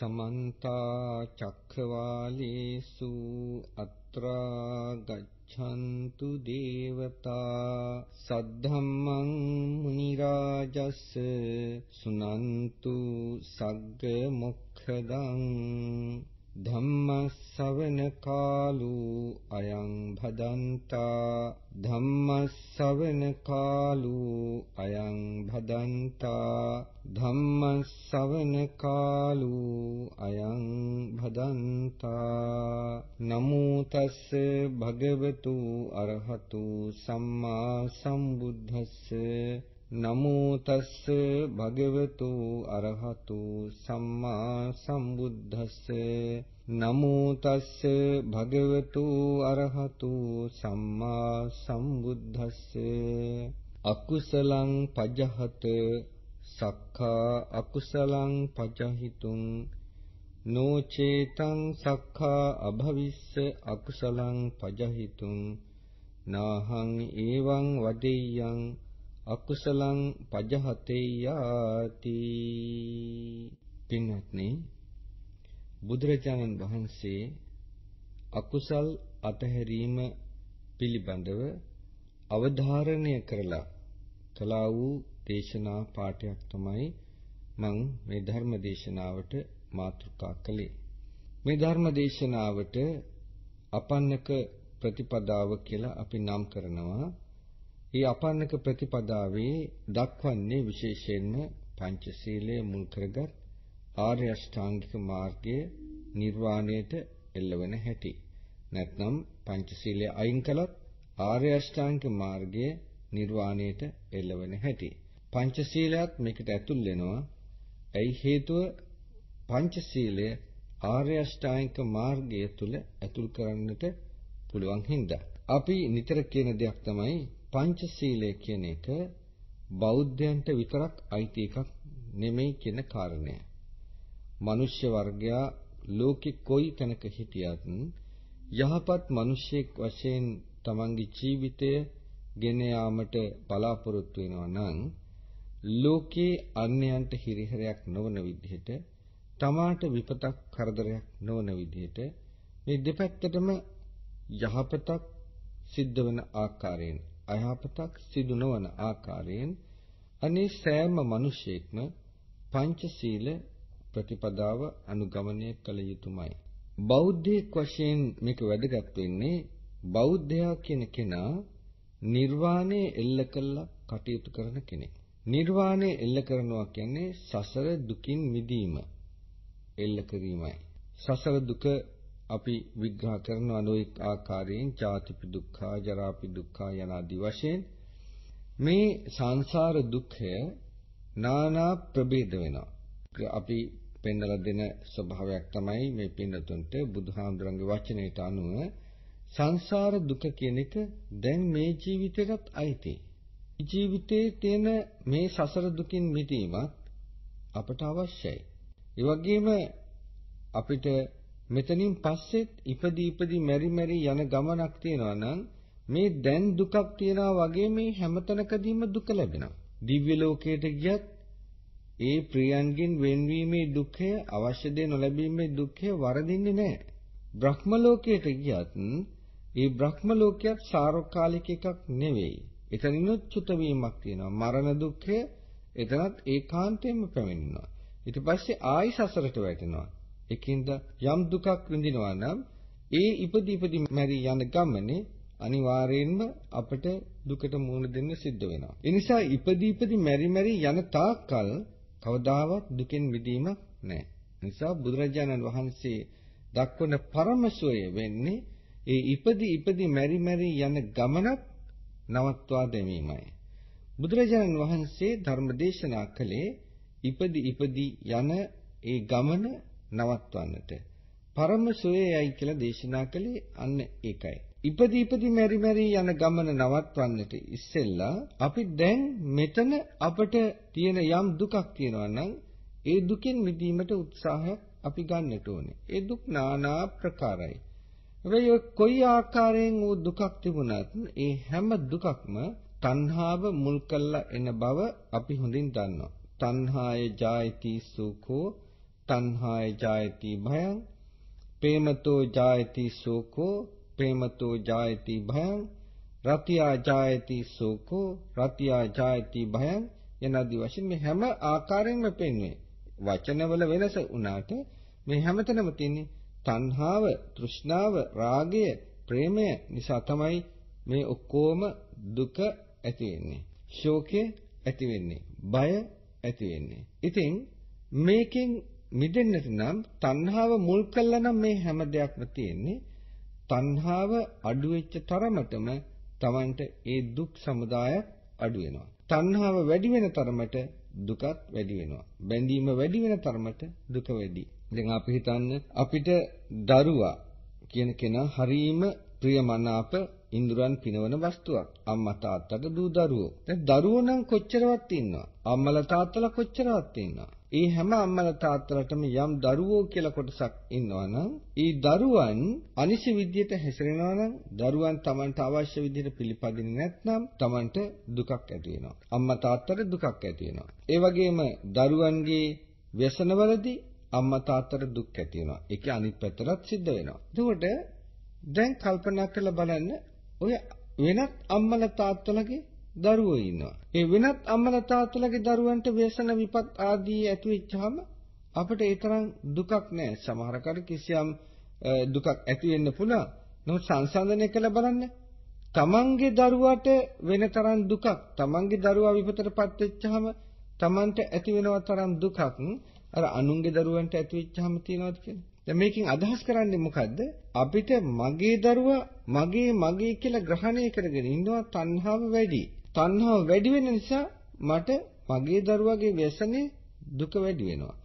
සමන්ත චක්ඛවාලේසු අත්‍රා ගච්ඡන්තු දේවතා සද්ධම්මං මුනි රාජස් සුනන්තු සග්ග මොක්ඛදං ධම්මස්සවන කාලෝ අයං භදන්තා ධම්මස්සවන කාලෝ අයං භදන්තා ධම්මස්සවන කාලෝ අයං භදන්තා නමෝ තස්ස භගවතු අරහතු සම්මා සම්බුද්දස්ස නමෝ තස්ස භගවතු අරහතු සම්මා සම්බුද්දස්ස. නමෝ තස්ස භගවතු අරහතු සම්මා සම්බුද්දස්ස. අකුසලං පජහත සක්ඛා අකුසලං පජහිතුං. නොචේතං සක්ඛා අභවිස්ස අකුසලං පජහිතුං. නාහං ඒවං වදෙය්‍යං අකුසලං පජහතේයාති. පින්වත්නි බුදුරජාණන් වහන්සේ අකුසල් අතහැරීම පිළිබඳව අවධාරණය කරලා කළා වූ දේශනා පාඩයක් තමයි මම මේ ධර්ම දේශනාවට මාතෘකා කළේ. මේ ධර්ම දේශනාවට අපන්නක ප්‍රතිපදාව කියලා අපි නම් කරනවා. ඒ අපන්නක ප්‍රතිපදාවේ දක්වන්නේ විශේෂයෙන්ම පංචශීලය මුල් කරගත් ආර්ය අෂ්ටාංගික මාර්ගය නිර්වාණයට එළවෙන හැටි. නැත්නම් පංචශීලය අයින් කළත් ආර්ය අෂ්ටාංගික මාර්ගය නිර්වාණයට එළවෙන හැටි. පංචශීලයක් මේකට ඇතුල් වෙනවා. ඇයි හේතුව පංචශීලය ආර්ය අෂ්ටාංගික මාර්ගය තුල ඇතුල් කරන්නට පුළුවන් හින්දා. අපි නිතර කියන දෙයක් තමයි පංචශීලය කියන එක බෞද්ධයන්ට විතරක් අයිති එකක් නෙමෙයි කියන කාරණය. මිනිස්්‍ය වර්ගයා ලෝකෙ කොයි තැනක හිටියත් යහපත් මිනිසෙක් වශයෙන් තමන්ගේ ජීවිතය ගෙන යාමට බලාපොරොත්තු වෙනවා නම් ලෝකේ අන්‍යයන්ට හිරිහැරයක් නොවන විදිහට තමාට විපතක් කරදරයක් නොවන විදිහට මේ දෙපැත්තටම යහපතක් සිද්ධ වෙන ආකාරයෙන් අයහපතක් සිදු නොවන ආකාරයෙන් අනේ සෑම මිනිසෙක්ම පංචශීල ප්‍රතිපදාව අනුගමනය කළ යුතුමයි. බෞද්ධයෙක් වශයෙන් මේක වැදගත් වෙන්නේ බෞද්ධයා කියන කෙනා නිර්වාණය එල්ල කළා කටයුතු කරන කෙනෙක්. නිර්වාණය එල්ල කරනවා කියන්නේ සසර දුකින් මිදීම එල්ල කිරීමයි. සසර දුක අපි විග්‍රහ කරන අනෝයික් ආකාරයෙන් ජාතිපි දුක්ඛ, ජරාපි දුක්ඛ යන ආදී වශයෙන් මේ සංසාර දුක්ඛය නානා ප්‍රභේද වෙනවා. අපි පෙන්වලා දෙන ස්වභාවයක් තමයි මේ පින්නතුන්ට බුදුහාමුදුරන්ගේ වචනයට අනුව සංසාර දුක කියන එක දැන් මේ ජීවිතයටත් අයිති. ජීවිතයේ තියෙන මේ සසර දුකින් මිදීමත් අපට අවශ්‍යයි. ඒ වගේම අපිට මෙතනින් පස්සෙත් ඉපදි ඉපදි මෙරි මෙරි යන ගමනක් තියෙනවා නම් මේ දැන් දුකක් තියනවා වගේ මේ හැමතැනකදීම දුක ලැබෙනවා. දිව්‍ය ලෝකයට ගියත් ඒ ප්‍රියයන්ගෙන් වෙන්වීමේ දුක්ඛය අවශ්‍ය දේ නොලැබීමේ දුක්ඛය වරදින්නේ නැහැ. බ්‍රහ්ම ලෝකයට ගියත් ඒ බ්‍රහ්ම ලෝකයක් සාරෝකාලික එකක් නෙවෙයි. එතනිනුත් චුත වීමක් තියෙනවා. මරණ දුක්ඛය එතනත් ඒකාන්තයෙන්ම පැමිණෙනවා. ඊට පස්සේ ආයි සසරට වැටෙනවා. එකින්ද යම් දුකක් විඳිනවා නම් ඒ ඉපදි ඉපදි මැරි යන ගමනේ අනිවාර්යයෙන්ම අපට දුකට මුහුණ දෙන්න සිද්ධ වෙනවා. ඒ නිසා ඉපදි ඉපදි මැරි මැරි යන තාක්කල් කවදාවත් දුකෙන් මිදීමක් නැහැ. නිසා බුදුරජාණන් වහන්සේ දක්වන පරම සෝය වෙන්නේ ඒ ඉපදි ඉපදි මැරි මැරි යන ගමනක් නවත්වා දැමීමයි. බුදුරජාණන් වහන්සේ ධර්ම දේශනා කළේ ඉපදි ඉපදි යන ඒ ගමන නවත්වන්නට. පරම සෝයයි කියලා දේශනා කළේ අන්න ඒකයි. ඉපදි ඉපදි මෙරි මෙරි යන ගමන නවත්වන්නට ඉස්සෙල්ලා අපි දැන් මෙතන අපට තියෙන යම් දුකක් තියෙනවා නම් ඒ දුකෙන් මිදීමට උත්සාහයක් අපි ගන්නට ඕනේ. ඒ දුක් নানা ප්‍රකාරයි. හැබැයි කොයි ආකාරයෙන් වූ දුකක් තිබුණත් ඒ හැම දුකක්ම තණ්හාව මුල් කරලා එන බව අපි හොඳින් දන්නවා. තණ්හාය ජායති සුඛෝ තණ්හාය ජායති භයං ප්‍රේමතෝ ජායති සෝකෝ ප්‍රේමතෝ ජායති භයං රතියා ජායති සෝකෝ රතියා ජායති භයං යනාදී වශයෙන් මේ හැම ආකාරයෙන්ම පෙන්වේ වචනවල වෙනස උනාට මේ හැමතැනම තියෙන්නේ තණ්හාව, තෘෂ්ණාව, රාගය, ප්‍රේමය නිසා තමයි මේ ඔක්කොම දුක ඇති වෙන්නේ. ශෝකය ඇති වෙන්නේ. බය ඇති වෙන්නේ. ඉතින් මේකෙන් මිදෙන්නට නම් තණ්හාව මුල් කළා නම් මේ හැම දෙයක්ම තියෙන්නේ. තණ්හාව අඩු වෙච්ච තරමටම Tamanට ඒ දුක් සමුදාය අඩු වෙනවා. තණ්හාව වැඩි වෙන තරමට දුකත් වැඩි වෙනවා. බැඳීම වැඩි වෙන තරමට දුක වැඩි. දැන් අපි හිතන්න අපිට දරුවා කියන කෙනා හරීම ප්‍රියමනාප ඉන්ද්‍රයන් පිනවන වස්තුවක්. අම්මා තාත්තට දූ දරුවෝ. දැන් දරුවෝ නම් කොච්චරවත් ඉන්නවා. අම්මලා තාත්තලා කොච්චරවත් ඉන්නවා. ඒ හැම අම්මලා තාත්තලාටම යම් දරුවෝ කියලා කොටසක් ඉන්නවා නම් ඒ දරුවන් අනිසි විදියට හැසිරෙනවා නම් දරුවන් Tamanට අවශ්‍ය විදියට පිළිපදින්නේ නැත්නම් Tamanට දුකක් ඇති වෙනවා. අම්මා තාත්තට දුකක් ඇති වෙනවා. ඒ වගේම දරුවන්ගේ વ્યසනවලදී අම්මා තාත්තට දුක් ඇති වෙනවා. ඒකේ අනිත් පැත්තටත් සිද්ධ වෙනවා. එතකොට දැන් කල්පනා කරලා බලන්න ඔය වෙනත් අම්මලා තාත්තලාගේ දරුවෝ ඉන්නවා. ඒ වෙනත් අම්මලා තාත්තලාගේ දරුවන්ට ව්‍යසන විපත් ආදී ඇති වෙච්චාම අපිට ඒ තරම් දුකක් නෑ. සමහර කර කිසියම් දුකක් ඇති වෙන්න පුළුවන්. නමුත් සංසන්දනය කළ බලන්න. තමන්ගේ දරුවාට වෙන තරම් දුකක්, තමන්ගේ දරුවා විපතටපත් වෙච්චාම තමන්ට ඇති වෙනව තරම් දුකක් අර අනුන්ගේ දරුවන්ට ඇති වෙච්චාම තියනවාද කියන්නේ. දැන් මේකෙන් අදහස් කරන්නේ මොකද්ද? අපිට මගේ දරුවා මගේ මගේ කියලා ග්‍රහණය කරගෙන ඉන්නවා තණ්හාව වැඩි. තණ්හාව වැඩි වෙන නිසා මට මගේ දරුවාගේ વ્યසනේ දුක වැඩි වෙනවා.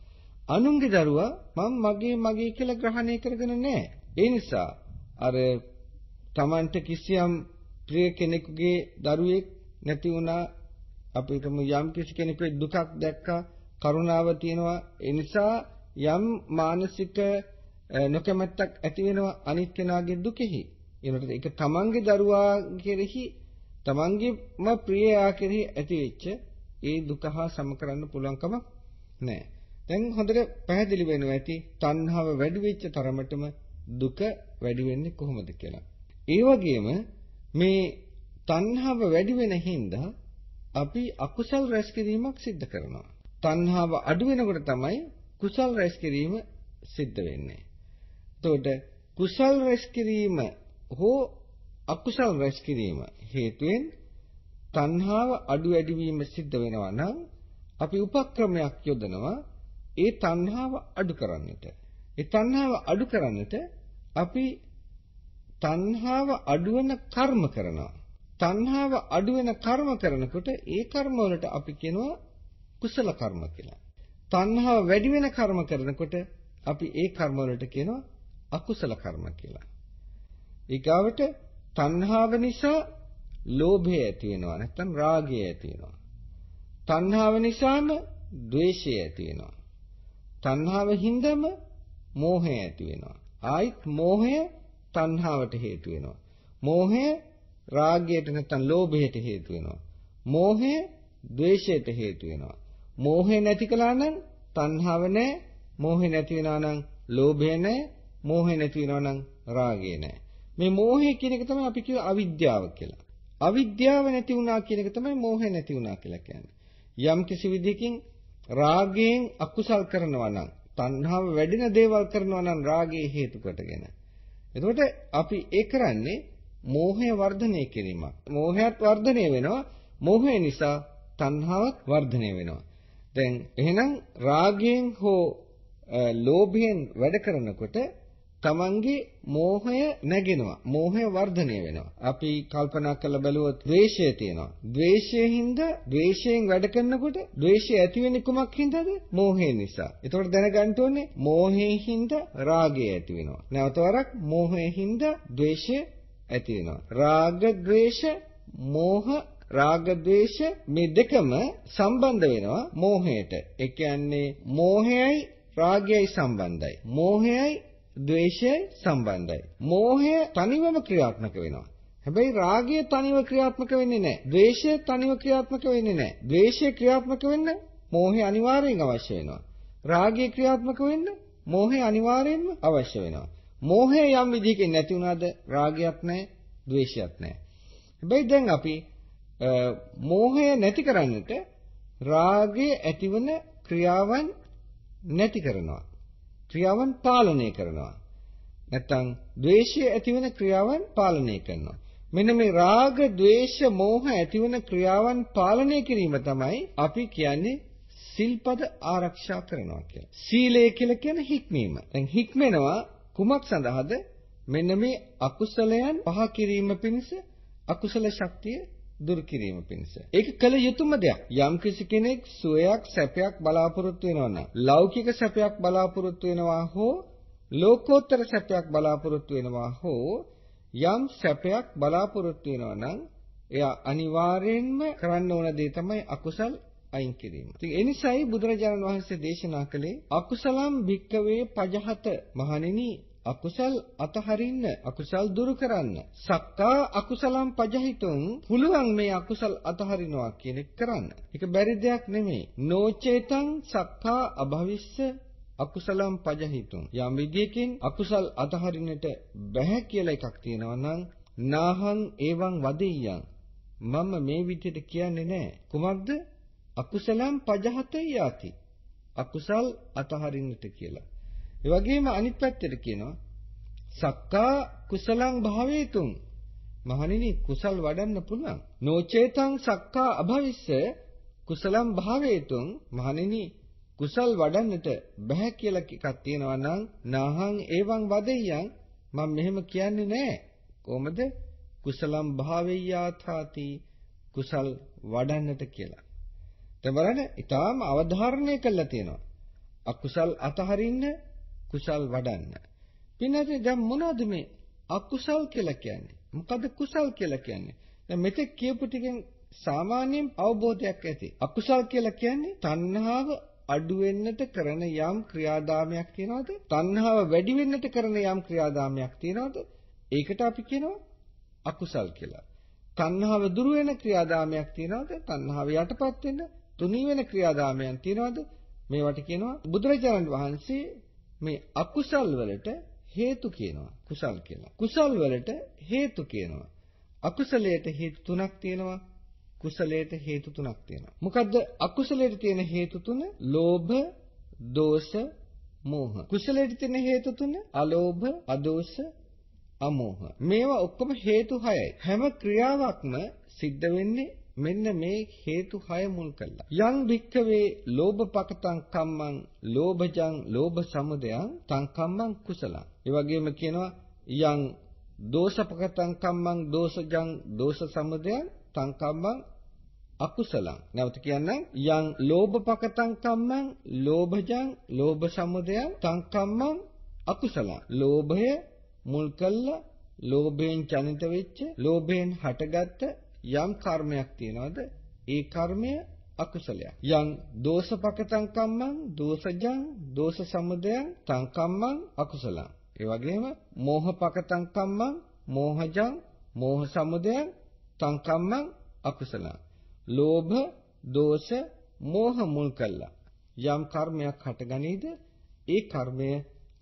අනුන්ගේ දරුවා මම මගේ මගේ කියලා ග්‍රහණය කරගෙන නැහැ. ඒ නිසා අර Tamanට කිසියම් ප්‍රිය කෙනෙකුගේ දරුවෙක් නැති වුණා අපිටම යම් කිසි කෙනෙකුගේ දුකක් දැක්කා කරුණාව තියෙනවා ඒ නිසා යම් මානසික නොකමැත්තක් ඇති වෙනවා අනිත් කෙනාගේ දුකෙහි එනකොට ඒක තමන්ගේ දරුවා කෙරෙහි තමන්ගේම ප්‍රියයා කෙරෙහි ඇති වෙච්ච ඒ දුක හා සම කරන්න පුළුවන් කමක් නැහැ. දැන් හොඳට පැහැදිලි වෙනවා ඇති තණ්හාව වැඩි වෙච්ච තරමටම දුක වැඩි වෙන්නේ කොහොමද කියලා. ඒ වගේම මේ තණ්හාව වැඩි වෙන හින්දා අපි අකුසල් රැස් කිරීමක් සිද්ධ කරනවා. තණ්හාව අඩු වෙනකොට තමයි කුසල් රැස් කිරීම සිද්ධ වෙන්නේ. එතකොට කුසල් රැස් කිරීම හෝ අකුසල් රැස් කිරීම හේතුවෙන් තණ්හාව අඩු වැඩි වීම සිද්ධ වෙනවා නම් අපි උපක්‍රමයක් යොදනවා ඒ තණ්හාව අඩු කරන්නට. ඒ තණ්හාව අඩු කරන්නට අපි තණ්හාව අඩු වෙන කර්ම කරනවා. තණ්හාව අඩු වෙන කර්ම කරනකොට ඒ කර්ම වලට අපි කියනවා කුසල කර්ම කියලා. තණ්හාව වැඩි වෙන කර්ම කරනකොට අපි ඒ කර්ම වලට කියනවා අකුසල කර්ම කියලා. ඊගාවට තණ්හාව නිසා ලෝභය ඇති වෙනවා නැත්නම් රාගය ඇති වෙනවා. තණ්හාව නිසාම ද්වේෂය ඇති වෙනවා. තණ්හාව හින්දාම මෝහය ඇති වෙනවා. ආයිත් මෝහය තණ්හාවට හේතු වෙනවා. මෝහය රාගයට නැත්නම් ලෝභයට හේතු වෙනවා. මෝහය ද්වේෂයට හේතු වෙනවා. මෝහය නැති කළා නම් තණ්හාව නැහැ. මෝහය නැති වෙනවා නම් ලෝභය නැහැ. මෝහය නැති වෙනවා නම් රාගය නැහැ. මේ මෝහය කියන එක තමයි අපි කියව අවිද්‍යාව කියලා. අවිද්‍යාව නැති වුණා කියන එක තමයි මෝහය නැති වුණා කියලා කියන්නේ. යම් කිසි විදිහකින් රාගයෙන් අකුසල් කරනවා නම් තණ්හාව වැඩින දේවල් කරනවා නම් රාගයේ හේතු කොටගෙන. එතකොට අපි ඒ කරන්නේ මෝහය වර්ධනය කිරීමක්. මෝහයත් වර්ධනය වෙනවා. මෝහය නිසා තණ්හාවත් වර්ධනය වෙනවා. දැන් එහෙනම් රාගයෙන් හෝ ලෝභයෙන් වැඩ කරනකොට තමන්ගේ මෝහය නැගෙනවා. මෝහය වර්ධනය වෙනවා. අපි කල්පනා කරලා බලුවොත් ද්වේෂය තියෙනවා. ද්වේෂයෙන් ද්වේෂයෙන් වැඩ කරනකොට ද්වේෂය ඇති වෙන්නේ කුමක් හින්දාද? මෝහය නිසා. ඒතකොට දැනගන්න ඕනේ මෝහයෙන් හින්දා රාගය ඇති වෙනවා. නැවත වරක් මෝහයෙන් හින්දා ද්වේෂය ඇති වෙනවා. රාග ද්වේෂ මෝහ රාග ద్వේෂ මේ දෙකම සම්බන්ධ වෙනවා මෝහයට. ඒ කියන්නේ මෝහයයි රාගයයි සම්බන්ධයි. මෝහයයි ද්වේෂයයි සම්බන්ධයි. මෝහය තනිවම ක්‍රියාත්මක වෙනවා. හැබැයි රාගය තනිව ක්‍රියාත්මක වෙන්නේ නැහැ. ද්වේෂය තනිව ක්‍රියාත්මක වෙන්නේ නැහැ. ද්වේෂය ක්‍රියාත්මක වෙන්න මෝහය අනිවාර්යෙන් අවශ්‍ය වෙනවා. රාගය ක්‍රියාත්මක වෙන්න මෝහය අනිවාර්යෙන්ම අවශ්‍ය වෙනවා. මෝහය යම් විදිහකින් නැති වුණාද රාගයක් නැහැ, ද්වේෂයක් නැහැ. හැබැයි දැන් අපි මෝහය නැති කරන්නට රාගයේ ඇතිවන ක්‍රියාවන් නැති කරනවා. ක්‍රියාවන් පාලනය කරනවා. නැත්තම් ද්වේෂය ඇතිවන ක්‍රියාවන් පාලනය කරනවා. මෙන්න මේ රාග, ద్వේෂ, මෝහ ඇතිවන ක්‍රියාවන් පාලනය කිරීම තමයි අපි කියන්නේ සිල්පද ආරක්ෂා කරනවා කියලා. සීලය කියලා කියන්නේ හික්මීම. දැන් හික්මෙනවා කුමක් සඳහාද? මෙන්න මේ අකුසලයන් පහ කිරීම පිණිස අකුසල ශක්තිය දුරු කිරීම පිණිස. ඒක කළ යුතුම දෙයක්. යම් කෙනෙක් සුවයක් සැපයක් බලාපොරොත්තු වෙනවා නම් ලෞකික සැපයක් බලාපොරොත්තු වෙනවා හෝ ලෝකෝත්තර සැපයක් බලාපොරොත්තු වෙනවා හෝ යම් සැපයක් බලාපොරොත්තු වෙනවා නම් එයා අනිවාර්යෙන්ම කරන්න ඕන දේ තමයි අකුසල් අයින් කිරීම. ඉතින් ඒ නිසායි බුදුරජාණන් වහන්සේ දේශනා කළේ අකුසලම් භික්කවේ පජහත මහණෙනි අකුසල් අතහරින්න අකුසල් දුරු කරන්න සක්කා අකුසලම් පජහිතුන් පුළුවන් මේ අකුසල් අතහරිනවා කියන එක කරන්න. ඒක බැරි දෙයක් නෙමෙයි. නොචේතං සක්කා අභවිස්ස අකුසලම් පජහිතුන් යම් විදියකින් අකුසල් අතහරින්නට බැහැ කියලා එකක් තියෙනවා නම් නාහං එවං වදෙය්‍යං මම මේ විදියට කියන්නේ නැහැ. කුමක්ද? අකුසලම් පජහත යති. අකුසල් අතහරින්නට කියලා. ඒ වගේම අනිත් පැත්තට කියනවා සක්කා කුසලං භාවේතුම් මහණෙනි කුසල් වඩන්න පුළුවන්. නොචේතං සක්කා අභවිස්ස කුසලං භාවේතුම් මහණෙනි කුසල් වඩන්නට බෑ කියලා එකක් තියෙනවා නම් නාහං එවං වදෙය්‍යං මම මෙහෙම කියන්නේ නෑ. කොහොමද? කුසලම් භාවෙය්‍යාථාති කුසල් වඩන්නට කියලා. දැන් බලන්න ඊටාම අවධාරණය කළා තියෙනවා. අකුසල් අතහරින්න කුසල් වඩන්න. පින්නදී දැන් මොනවද මේ අකුසල් කියලා කියන්නේ? මොකද කුසල් කියලා කියන්නේ? දැන් මෙතෙක් කියපු ටිකෙන් සාමාන්‍යයෙන් අවබෝධයක් ඇති. අකුසල් කියලා කියන්නේ තණ්හාව අඩු වෙන්නට කරන යම් ක්‍රියාදාමයක් තියනවාද? තණ්හාව වැඩි වෙන්නට කරන යම් ක්‍රියාදාමයක් තියනවාද? ඒකට අපි කියනවා අකුසල් කියලා. තණ්හාව දුරු වෙන ක්‍රියාදාමයක් තියනවාද? තණ්හාව යටපත් වෙන තුනී වෙන ක්‍රියාදාමයන් තියනවාද? මේවට කියනවා බුදුරජාණන් වහන්සේ මේ අකුසල් වලට හේතු කියනවා කුසල් කියලා. කුසල් වලට හේතු කියනවා. අකුසලයට හේතු තුනක් තියෙනවා. කුසලයට හේතු තුනක් තියෙනවා. මොකද්ද අකුසලයට තියෙන හේතු තුන? ලෝභ, දෝෂ, මෝහ. කුසලයට තියෙන හේතු තුන? අලෝභ, අදෝෂ, අමෝහ. මේවා ඔක්කොම හේතු හයයි. හැම ක්‍රියාවක්ම සිද්ධ වෙන්නේ මෙන්න මේ හේතු හය මුල් කරලා. යං වික්කවේ ලෝභ පකතං කම්මං ලෝභජං ලෝභ සමුදයං තං කම්මං කුසලං. ඒ වගේම කියනවා යං දෝෂපකතං කම්මං දෝෂජං දෝෂ සමුදයං තං කම්මං අකුසලං. නැවත කියන්නම් යං ලෝභපකතං කම්මං ලෝභජං ලෝභ සමුදයං තං කම්මං අකුසලං. ලෝභය මුල් කළා ලෝභයෙන් ජනිත වෙච්ච ලෝභයෙන් හටගත්ත යම් කර්මයක් තියනවාද? ඒ කර්මය අකුසලයක්. යම් දෝෂපකතං කම්මං දෝෂජං දෝෂ සමුදයං තං කම්මං අකුසලං. ඒ වගේම මෝහපකතං කම්මං මෝහජං මෝහ සමුදයං තං කම්මං අකුසලං. ලෝභ දෝෂ මෝහ මුල් කළා. යම් කර්මයක් හටගනීද? ඒ කර්මය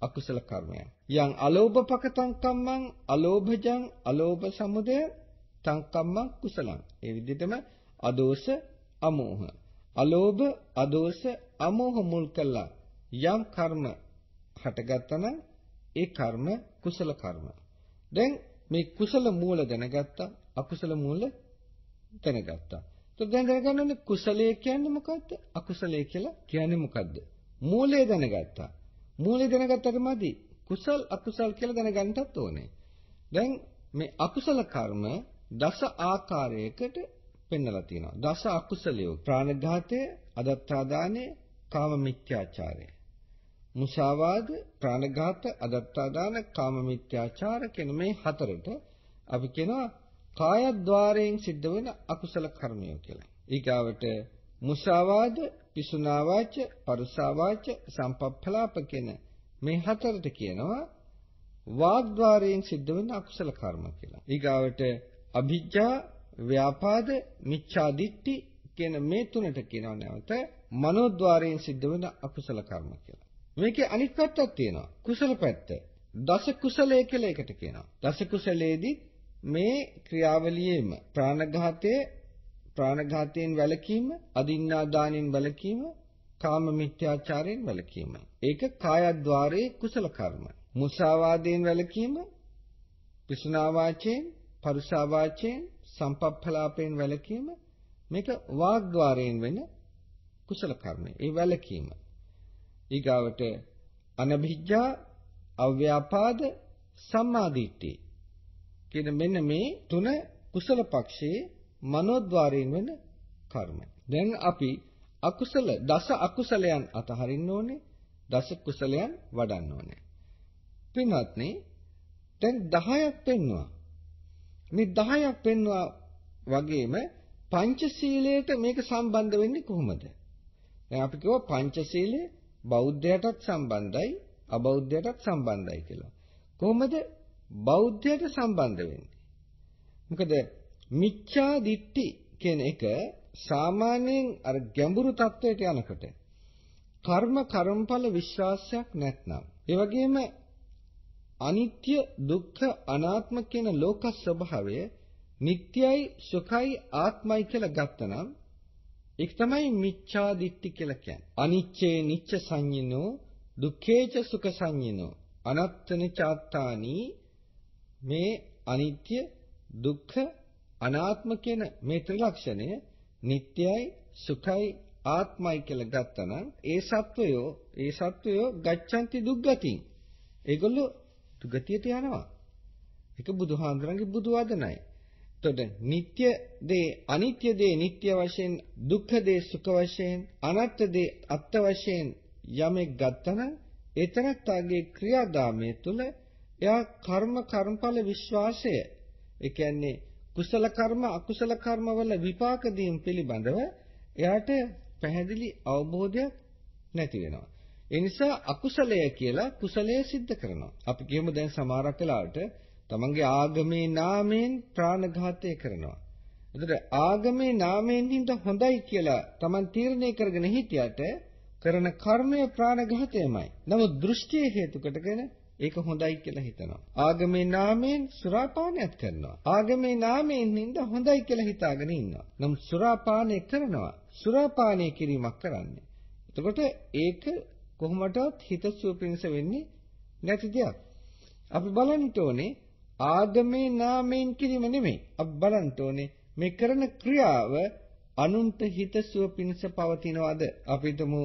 අකුසල කර්මයක්. යම් අලෝභපකතං කම්මං අලෝභජං අලෝභ සමුදය තංකම්මං කුසලං. ඒ විදිහටම අදෝෂ අමෝහ. අලෝභ අදෝෂ අමෝහ මුල් කළා යම් කර්ම හටගත්තා නම් ඒ කර්ම කුසල කර්ම. දැන් මේ කුසල මූල දැනගත්තා අකුසල මූල දැනගත්තා. તો දැන් දැනගන්න ඕනේ කුසලයේ කියන්නේ මොකද්ද? අකුසලයේ කියලා කියන්නේ මොකද්ද? මූලය දැනගත්තා. මූලය දැනගත්තට මදි. කුසල් අකුසල් කියලා දැනගන්නත් ඕනේ. දැන් මේ අකුසල කර්ම දස ආකාරයකට පෙන්වලා තියෙනවා. දස අකුසලය ප්‍රාණඝාතය, අදත්තාදානය, කාම මිත්‍යාචාරය. මුසාවාද, ප්‍රාණඝාත, අදත්තාදාන, කාම මිත්‍යාචාර කියන මේ හතරට අපි කියනවා කායද්්වාරයෙන් සිද්ධ වෙන අකුසල කර්මය කියලා. ඊගාවට මුසාවාද, පිසුනාවාච, පරුසාවාච, සම්පප්පලාප කියන මේ හතරට කියනවා වාග්ද්වාරයෙන් සිද්ධ වෙන අකුසල කර්ම කියලා. ඊගාවට අභිජ්ජා, ව්‍යාපාද, මිච්ඡා දිට්ඨි කියන මේ තුනට කියනවා නැවත මනෝද්වාරයෙන් සිද්ධ වෙන අකුසල කර්ම කියලා. මේකේ අනිත් පැත්තක් තියෙනවා. කුසල පැත්ත. දස කුසලයේ කියලා එකට කියනවා. දස කුසලයේදී මේ ක්‍රියාවලියේම ප්‍රාණඝාතයේ ප්‍රාණඝාතයෙන් වැළකීම, අදින්නා දානෙන් වැළකීම, කාම මිත්‍යාචාරයෙන් වැළකීම. ඒක කායද්්වාරයේ කුසල කර්ම. මුසාවාදයෙන් වැළකීම, පිසුනා වාචයෙන්, පරුසා වාචයෙන්, සම්පප්පලාපයෙන් වැළකීම මේක වාග්ද්වාරයෙන් වෙන කුසල කර්මය. ඒ වැළකීම. ඊගාවට අනභිජ්ජා, අව්‍යාපාද, සම්මාදිට්ඨිය කියන මෙන්න මේ තුන කුසල පක්ෂයේ මනෝද්වාරයෙන් වෙන කර්ම. දැන් අපි අකුසල දස අකුසලයන් අතහරින්න ඕනේ. දස කුසලයන් වඩන්න ඕනේ. පින්වත්නි දැන් 10ක් පෙන්නවා. මේ 10ක් පෙන්වා වගේම පංචශීලයට මේක සම්බන්ධ වෙන්නේ කොහොමද? දැන් අපි කිව්වා පංචශීලය බෞද්ධයටත් සම්බන්ධයි අබෞද්ධයටත් සම්බන්ධයි කියලා. කොහොමද බෞද්ධයට සම්බන්ධ වෙන්නේ? මොකද මිච්ඡා දිට්ඨි කියන එක සාමාන්‍යයෙන් අර ගැඹුරු තත්වයට යනකොට කර්ම කර්මඵල විශ්වාසයක් නැත්නම් ඒ වගේම අනිත්‍ය දුක්ඛ අනාත්ම කියන ලෝක ස්වභාවය නිට්ටයයි සුඛයි ආත්මයි කියලා ගත්තනම් ඒක තමයි මිච්ඡා දිට්ඨි කියලා කියන්නේ. අනිච්චේ නිච්ච සංඤිනෝ දුක්ඛේච සුඛ සංඤිනෝ අනත්තන චාත්තානි මේ අනිත්‍ය දුක්ඛ අනාත්ම කියන මේ ත්‍රිලක්ෂණය නිට්ටයයි සුඛයි ආත්මයි කියලා ගත්තනම් ඒ සත්වයෝ ඒ සත්වයෝ ගච්ඡanti දුක්ගතින් ඒගොල්ලෝ ගතියට යනවා. ඒක බුදුහාඳුරන්ගේ බුදු වදනයි. එතකොට නিত্য දේ අනිත්‍ය දේ නিত্য වශයෙන් දුක්ඛ දේ සුඛ වශයෙන් අනාත්ම දේ අත්ත්ව වශයෙන් යමෙක් ගත්තනම් ඒතරත්ගේ ක්‍රියාදාමයේ තුල එයා කර්ම කර්මඵල විශ්වාසය ඒ කියන්නේ කුසල කර්ම අකුසල කර්ම වල විපාක දීම් පිළිබඳව එයාට පැහැදිලි අවබෝධයක් නැති වෙනවා ඒ නිසා අකුසලය කියලා කුසලය સિદ્ધ කරනවා. අපි කියමු දැන් සමහරක් වෙලාවට තමන්ගේ ආගමේ නාමයෙන් ප්‍රාණඝාතය කරනවා. එතකොට ආගමේ නාමයෙන් හින්දා හොඳයි කියලා තමන් තීරණය කරගෙන හිටියට කරන කර්මය ප්‍රාණඝාතයමයි. නමුත් දෘෂ්ටිය හේතු කොටගෙන ඒක හොඳයි කියලා හිතනවා. ආගමේ නාමයෙන් සුරාපානයත් කරනවා. ආගමේ නාමයෙන් නින්ද හොඳයි කියලා හිතාගෙන ඉන්නවා. නමුත් සුරාපානය කරනවා. සුරාපානය කිරීමක් කරන්නේ. එතකොට ඒක කොහොමදවත් හිතසුව පිණිස වෙන්නේ නැති දෙයක්. අපි බලන්න ඕනේ ආගමේ නාමයෙන් කිරීම නෙමෙයි. අපි බලන්න ඕනේ මේ කරන ක්‍රියාව අනුන්ට හිතසුව පිණිස පවතිනවද? අපි හිතමු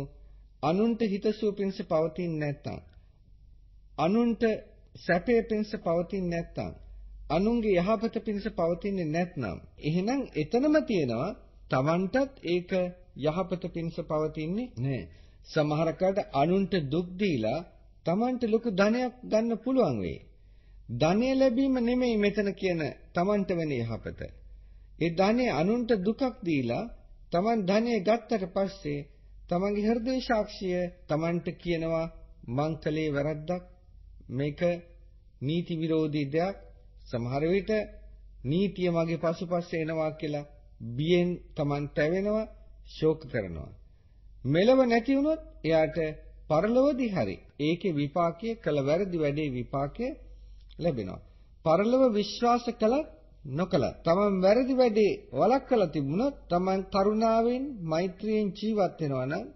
අනුන්ට හිතසුව පිණිස පවතින්නේ නැත්නම් අනුන්ට සැපේ පිණිස පවතින්නේ නැත්නම් අනුන්ගේ යහපත පිණිස පවතින්නේ නැත්නම් එහෙනම් එතනම තියෙනවා Tamanටත් ඒක යහපත පිණිස පවතින්නේ නැහැ. සමහර කාට අනුන්ට දුක් දීලා Tamanට ලොකු ධනයක් ගන්න පුළුවන් වෙයි. ධනය ලැබීම නෙමෙයි මෙතන කියන Tamanට වෙන යහපත. ඒ ධනෙ අනුන්ට දුකක් දීලා Taman ධනෙ ගත්තට පස්සේ Tamanගේ හෘදේ සාක්ෂිය Tamanට කියනවා මං කලේ වැරද්දක් මේක නීති විරෝධී දෙයක් සමහර විට නීතිය මගේ පසුපස්සේ එනවා කියලා බියෙන් Taman තැවෙනවා ශෝක කරනවා මෙලව නැති වුණොත් එයාට පරලොවදී හරි ඒකේ විපාකයේ කළ වැරදි වැඩේ විපාකයේ ලැබෙනවා පරලොව විශ්වාස කළත් නොකළත් Taman වැරදි වැඩේ වළක්වලා තිබුණොත් Taman කරුණාවෙන් මෛත්‍රියෙන් ජීවත් වෙනවා නම්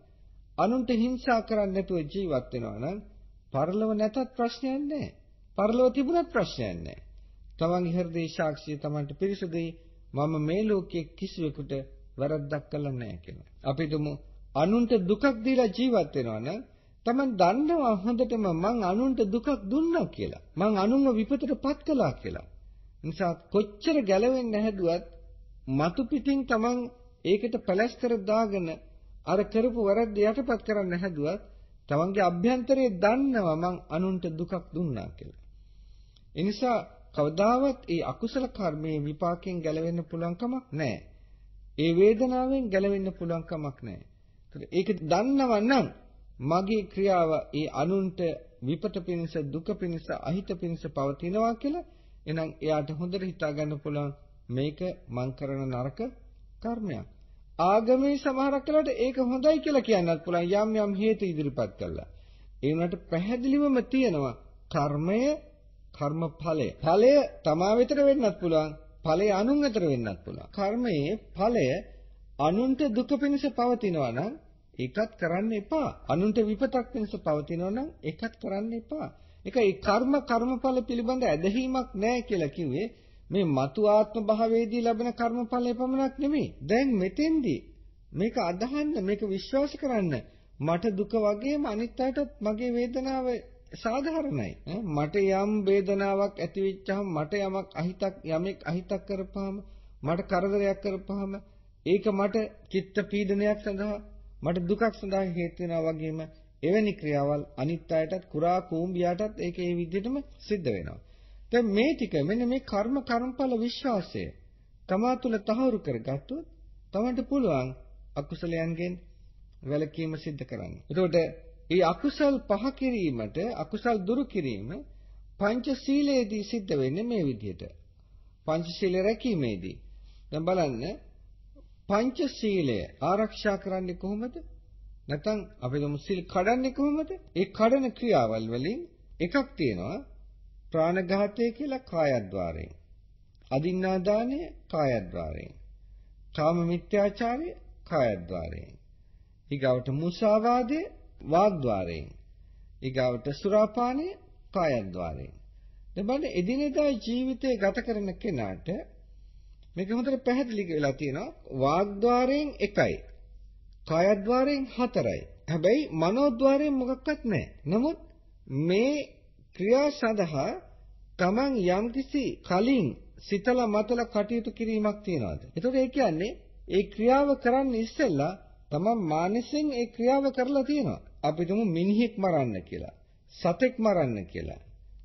අනුන්ට හිංසා කරන්නේ නැතුව ජීවත් වෙනවා නම් පරලොව නැතත් ප්‍රශ්නයක් නැහැ. පරලොව තිබුණත් ප්‍රශ්නයක් නැහැ. තමන්ගේ හෘදේ සාක්ෂිය තමන්ට පිරිසුදුයි මම මේ ලෝකයේ කිසිවෙකුට වැරද්දක් කළා නැහැ කියලා. අපි තුමු අනුන්ට දුකක් දීලා ජීවත් වෙනවා නම් තමන් දන්නවා හොඳටම මං අනුන්ට දුකක් දුන්නා කියලා. මං අනුන්ව විපතටපත් කළා කියලා. නිසා කොච්චර ගැලවෙන්න හැදුවත් මතු පිටින් තමන් ඒකට පැලැස්තර දාගෙන අර කරපු වැරද්ද යටපත් කරන්න හැදුවත් තමන්ගේ අභ්‍යන්තරයේ දන්නවා මං අනුන්ට දුකක් දුන්නා කියලා. ඒ නිසා කවදාවත් ඒ අකුසල කර්මයේ විපාකයෙන් ගැලවෙන්න පුළුවන් කමක් නැහැ. ඒ වේදනාවෙන් ගැලවෙන්න පුළුවන් කමක් නැහැ. ඒක දන්නවා නම් මගේ ක්‍රියාව ඒ අනුන්ට විපත පිණිස දුක පිණිස අහිත පිණිස පවතිනවා කියලා එහෙනම් එයාට හොඳට හිතා ගන්න පුළුවන් මේක මං කරන නරක කර්මයක්. ආගමේ සමහරක් වෙලාවට ඒක හොඳයි කියලා කියන්නත් පුළුවන් යම් යම් හේතු ඉදිරිපත් කළා. ඒ වුණාට පැහැදිලිවම තියෙනවා කර්මය කර්මඵලය. ඵලය තමා වෙතට වෙන්නත් පුළුවන්. ඵලය අනුන් වෙතට වෙන්නත් පුළුවන්. කර්මයේ ඵලය අනුන්ට දුක පිණිස පවතිනවා නම් ඒකත් කරන්න එපා. අනුන්ට විපතක් පිණිස පවතිනවා නම් ඒකත් කරන්න එපා. ඒක ඒ කර්ම කර්මඵල පිළිබඳ ඇදහිීමක් නැහැ කියලා කිව්වේ මේ මතු ආත්ම භාවයේදී ලැබෙන කර්මඵලය පමණක් නෙමෙයි. දැන් මෙතෙන්දී මේක අදහන්න මේක විශ්වාස කරන්න මට දුක වගේම අනිත් අයටත් මගේ වේදනාව සාධාරණයි. මට යම් වේදනාවක් ඇති වෙච්චහම මට යමක් අහිතක් යමෙක් අහිතක් කරපුවාම මට කරදරයක් කරපුවාම ඒක මට චිත්ත පීඩනයක් සඳහා මට දුකක් සඳහා හේතු වෙනවා වගේම එවැනි ක්‍රියාවල් අනිත් අයටත් කුරා කූඹියාටත් ඒක ඒ විදිහටම සිද්ධ වෙනවා. දැන් මේ ටික මෙන්න මේ කර්ම කර්මඵල විශ්වාසය තමා තුළ තහවුරු කරගත්තොත් තමන්ට පුළුවන් අකුසලයන්ගෙන් වැළකීම සිද්ධ කරන්න. එතකොට මේ අකුසල් පහ කිරීමට අකුසල් දුරු කිරීම පංචශීලයේදී සිද්ධ වෙන්නේ මේ විදිහට. පංචශීල රැකීමේදී. දැන් බලන්න පංචශීලය ආරක්ෂා කරන්නේ කොහොමද? නැත්නම් අපි දුමු සිල් කඩන්නේ කොහොමද? ඒ කඩන ක්‍රියාවල් වලින් එකක් තියෙනවා ප්‍රාණඝාතය කියලා කායද්්වාරයෙන්. අදින්නා දාණය කායද්්වාරයෙන්. කාම මිත්‍යාචාරය කායද්්වාරයෙන්. ඊගවට මුසාවාදය වාග්ද්වාරයෙන්. ඊගවට සුරාපානය කායද්්වාරයෙන්. දැන් බලන්න එදිනෙදා ජීවිතේ ගත කරන කෙනාට මේක හොඳට පැහැදිලි වෙලා තියෙනවා වාග්ද්වාරයෙන් එකයි කායද්්වාරයෙන් හතරයි හැබැයි මනෝද්වාරයෙන් මොකක්වත් නැහැ නමුත් මේ ක්‍රියා සඳහා Taman යම්කිසි කලින් සිතලා මතලා කටයුතු කිරීමක් තියනවාද? එතකොට ඒ කියන්නේ ඒ ක්‍රියාව කරන්න ඉස්සෙල්ලා Taman මානසින් ඒ ක්‍රියාව කරලා තියෙනවා. අපි තුමු මිනිහෙක් මරන්න කියලා. සතෙක් මරන්න කියලා.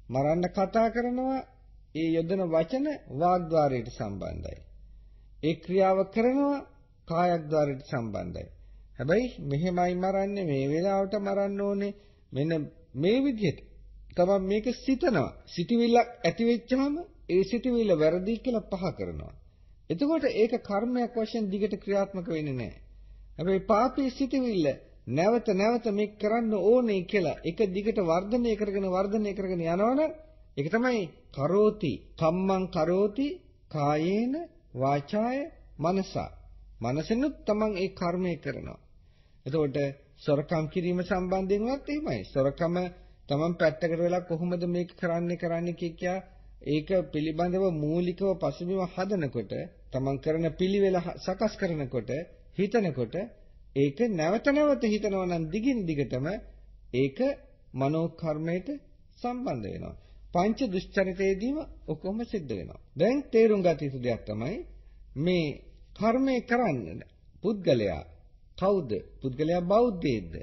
මරන්න කතා කරනවා ඒ යොදන වචන වාග්ද්වාරයට සම්බන්ධයි. ඒ ක්‍රියාව කරනවා කායද්වාරයට සම්බන්ධයි. හැබැයි මෙහෙමයි මරන්නේ මේ වෙලාවට මරන්න ඕනේ මෙන්න මේ විදිහට තමයි මේක සිතනවා. සිතවිල්ලක් ඇති වෙච්චාම ඒ සිතවිල්ල වැරදි කියලා පහ කරනවා. එතකොට ඒක කර්මයක් වශයෙන් දිගට ක්‍රියාත්මක වෙන්නේ නැහැ. හැබැයි පාපී සිතවිල්ල නැවත නැවත මේක කරන්න ඕනේ කියලා එක දිගට වර්ධනය කරගෙන වර්ධනය කරගෙන යනවනම් ඒක තමයි කරෝති කම්මං කරෝති කායේන වාචාය මනසා. මනසෙනුත් තමන් ඒ කර්මය කරනවා. එතකොට සොරකම් කිරීම සම්බන්ධයෙන්වත් එහෙමයි. සොරකම තමන් පැත්තකට වෙලා කොහොමද මේක කරන්නේ කරන්නේ කියා ඒක පිළිබඳව මූලිකව පසුබිම හදනකොට තමන් කරන පිළිවෙල සකස් කරනකොට හිතනකොට ඒක නැවත නැවත හිතනවා නම් දිගින් දිගටම ඒක මනෝ කර්මයට සම්බන්ධ වෙනවා. පංච දුෂ්චරිතයේදීම ඔක්කොම සිද්ධ වෙනවා. දැන් තේරුම් ගත යුතු දෙයක් තමයි මේ කර්මය කරන්න පුද්ගලයා කවුද? පුද්ගලයා බෞද්ධයේද?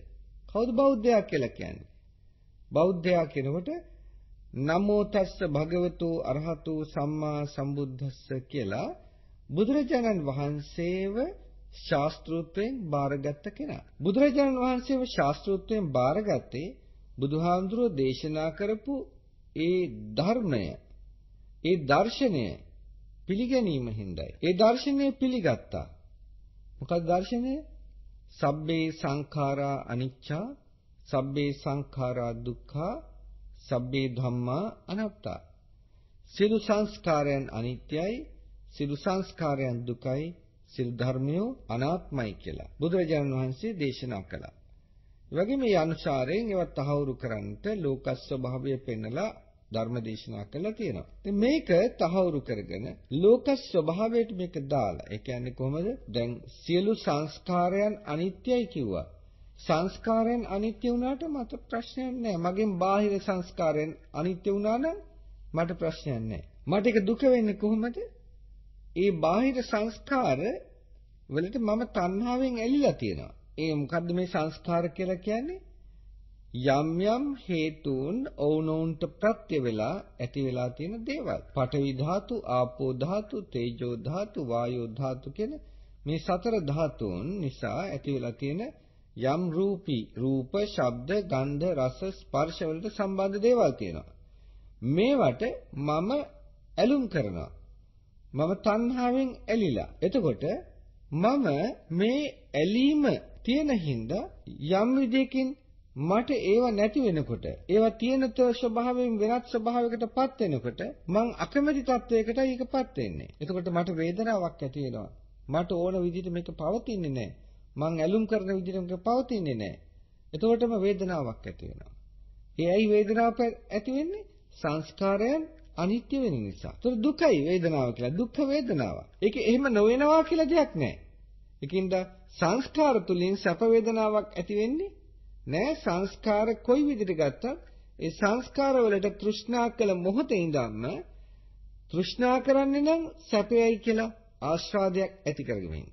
කවුද බෞද්ධයා කියලා කියන්නේ? බෞද්ධයා කියනකොට නමෝ තස්ස භගවතු අරහතු සම්මා සම්බුද්දස්ස කියලා බුදුරජාණන් වහන්සේව ශාස්ත්‍රූත්වයෙන් බාරගත්ත කෙනා. බුදුරජාණන් වහන්සේව ශාස්ත්‍රූත්වයෙන් බාරගත්තේ බුදුහාමුදුරුව දේශනා කරපු ඒ ධර්මය, ඒ දර්ශනය පිළිගැනීම හින්දායි. ඒ දර්ශනය පිළිගත්තා. මොකක්ද දර්ශනය? සබ්බේ සංඛාරා අනිච්චා සබ්බේ සංඛාරා දුක්ඛා සබ්බේ ධම්මා අනාත්තා සියලු සංස්කාරයන් අනිත්‍යයි සියලු සංස්කාරයන් දුකයි සියලු ධර්මයෝ අනාත්මයි කියලා බුදුරජාණන් වහන්සේ දේශනා කළා. ඒ වගේම මේ අනුසාරයෙන් ඒවත් තහවුරු කරන්නට ලෝක ස්වභාවය පෙන්නලා ධර්ම දේශනා කළා තියෙනවා. ඉතින් මේක තහවුරු කරගෙන ලෝක ස්වභාවයට මේක දාලා. ඒ කියන්නේ කොහොමද? දැන් සියලු සංස්කාරයන් අනිත්‍යයි කිව්වා. සංස්කාරයන් අනිත්‍ය වුණාට මට ප්‍රශ්නයක් නැහැ. මගෙන් බාහිර සංස්කාරයන් අනිත්‍ය වුණා නම් මට ප්‍රශ්නයක් නැහැ. මට ඒක දුක වෙන්නේ කොහොමද? ඒ බාහිර සංස්කාර වලට මම තණ්හාවෙන් ඇලිලා තියෙනවා. ඒ මොකද්ද මේ සංස්කාර කියලා කියන්නේ? යම් යම් හේතුන් ඔවුනොවුන්ට ප්‍රත්‍ය වෙලා ඇති වෙලා තියෙන දේවල්. පඨවි ධාතු, ආපෝ ධාතු, තේජෝ ධාතු, වායෝ ධාතු කියන මේ සතර ධාතුන් නිසා ඇති වෙලා තියෙන යම් රූපී රූප, ශබ්ද, ගන්ධ, රස, ස්පර්ශ වලට සම්බන්ධ දේවල් තියෙනවා. මේවට මම ඇලුම් කරනවා. මම තණ්හාවෙන් ඇලිලා. එතකොට මම මේ ඇලීම තියෙන හින්දා යම් විදියකින් මට ඒව නැති වෙනකොට ඒවා තියෙනත ස්වභාවයෙන් වෙනත් ස්වභාවයකටපත් වෙනකොට මං අකමැති තත්වයකට ඒකපත් වෙන්නේ. එතකොට මට වේදනාවක් ඇති වෙනවා. මට ඕන විදිහට මේක පවතින්නේ නැහැ. මං ඇලුම් කරන විදිහට මේක පවතින්නේ නැහැ. එතකොටම වේදනාවක් ඇති වෙනවා. ඒ ඇයි වේදනාවක් ඇති වෙන්නේ? සංස්කාරයන් අනිත්‍ය වෙන නිසා. ඒතර දුකයි වේදනාව කියලා. දුක්ඛ වේදනාව. ඒක එහෙම නොවෙනවා කියලා දෙයක් නැහැ. ඒකින්ද සංස්කාර තුලින් සැප වේදනාවක් ඇති වෙන්නේ නෑ සංස්කාර කොයි විදිහට ගත්තත් ඒ සංස්කාර වලට තෘෂ්ණා කළ මොහොතේ ඉඳන්ම තෘෂ්ණා කරන්නේ නම් සැපයයි කියලා ආස්වාදයක් ඇති කරගමින්.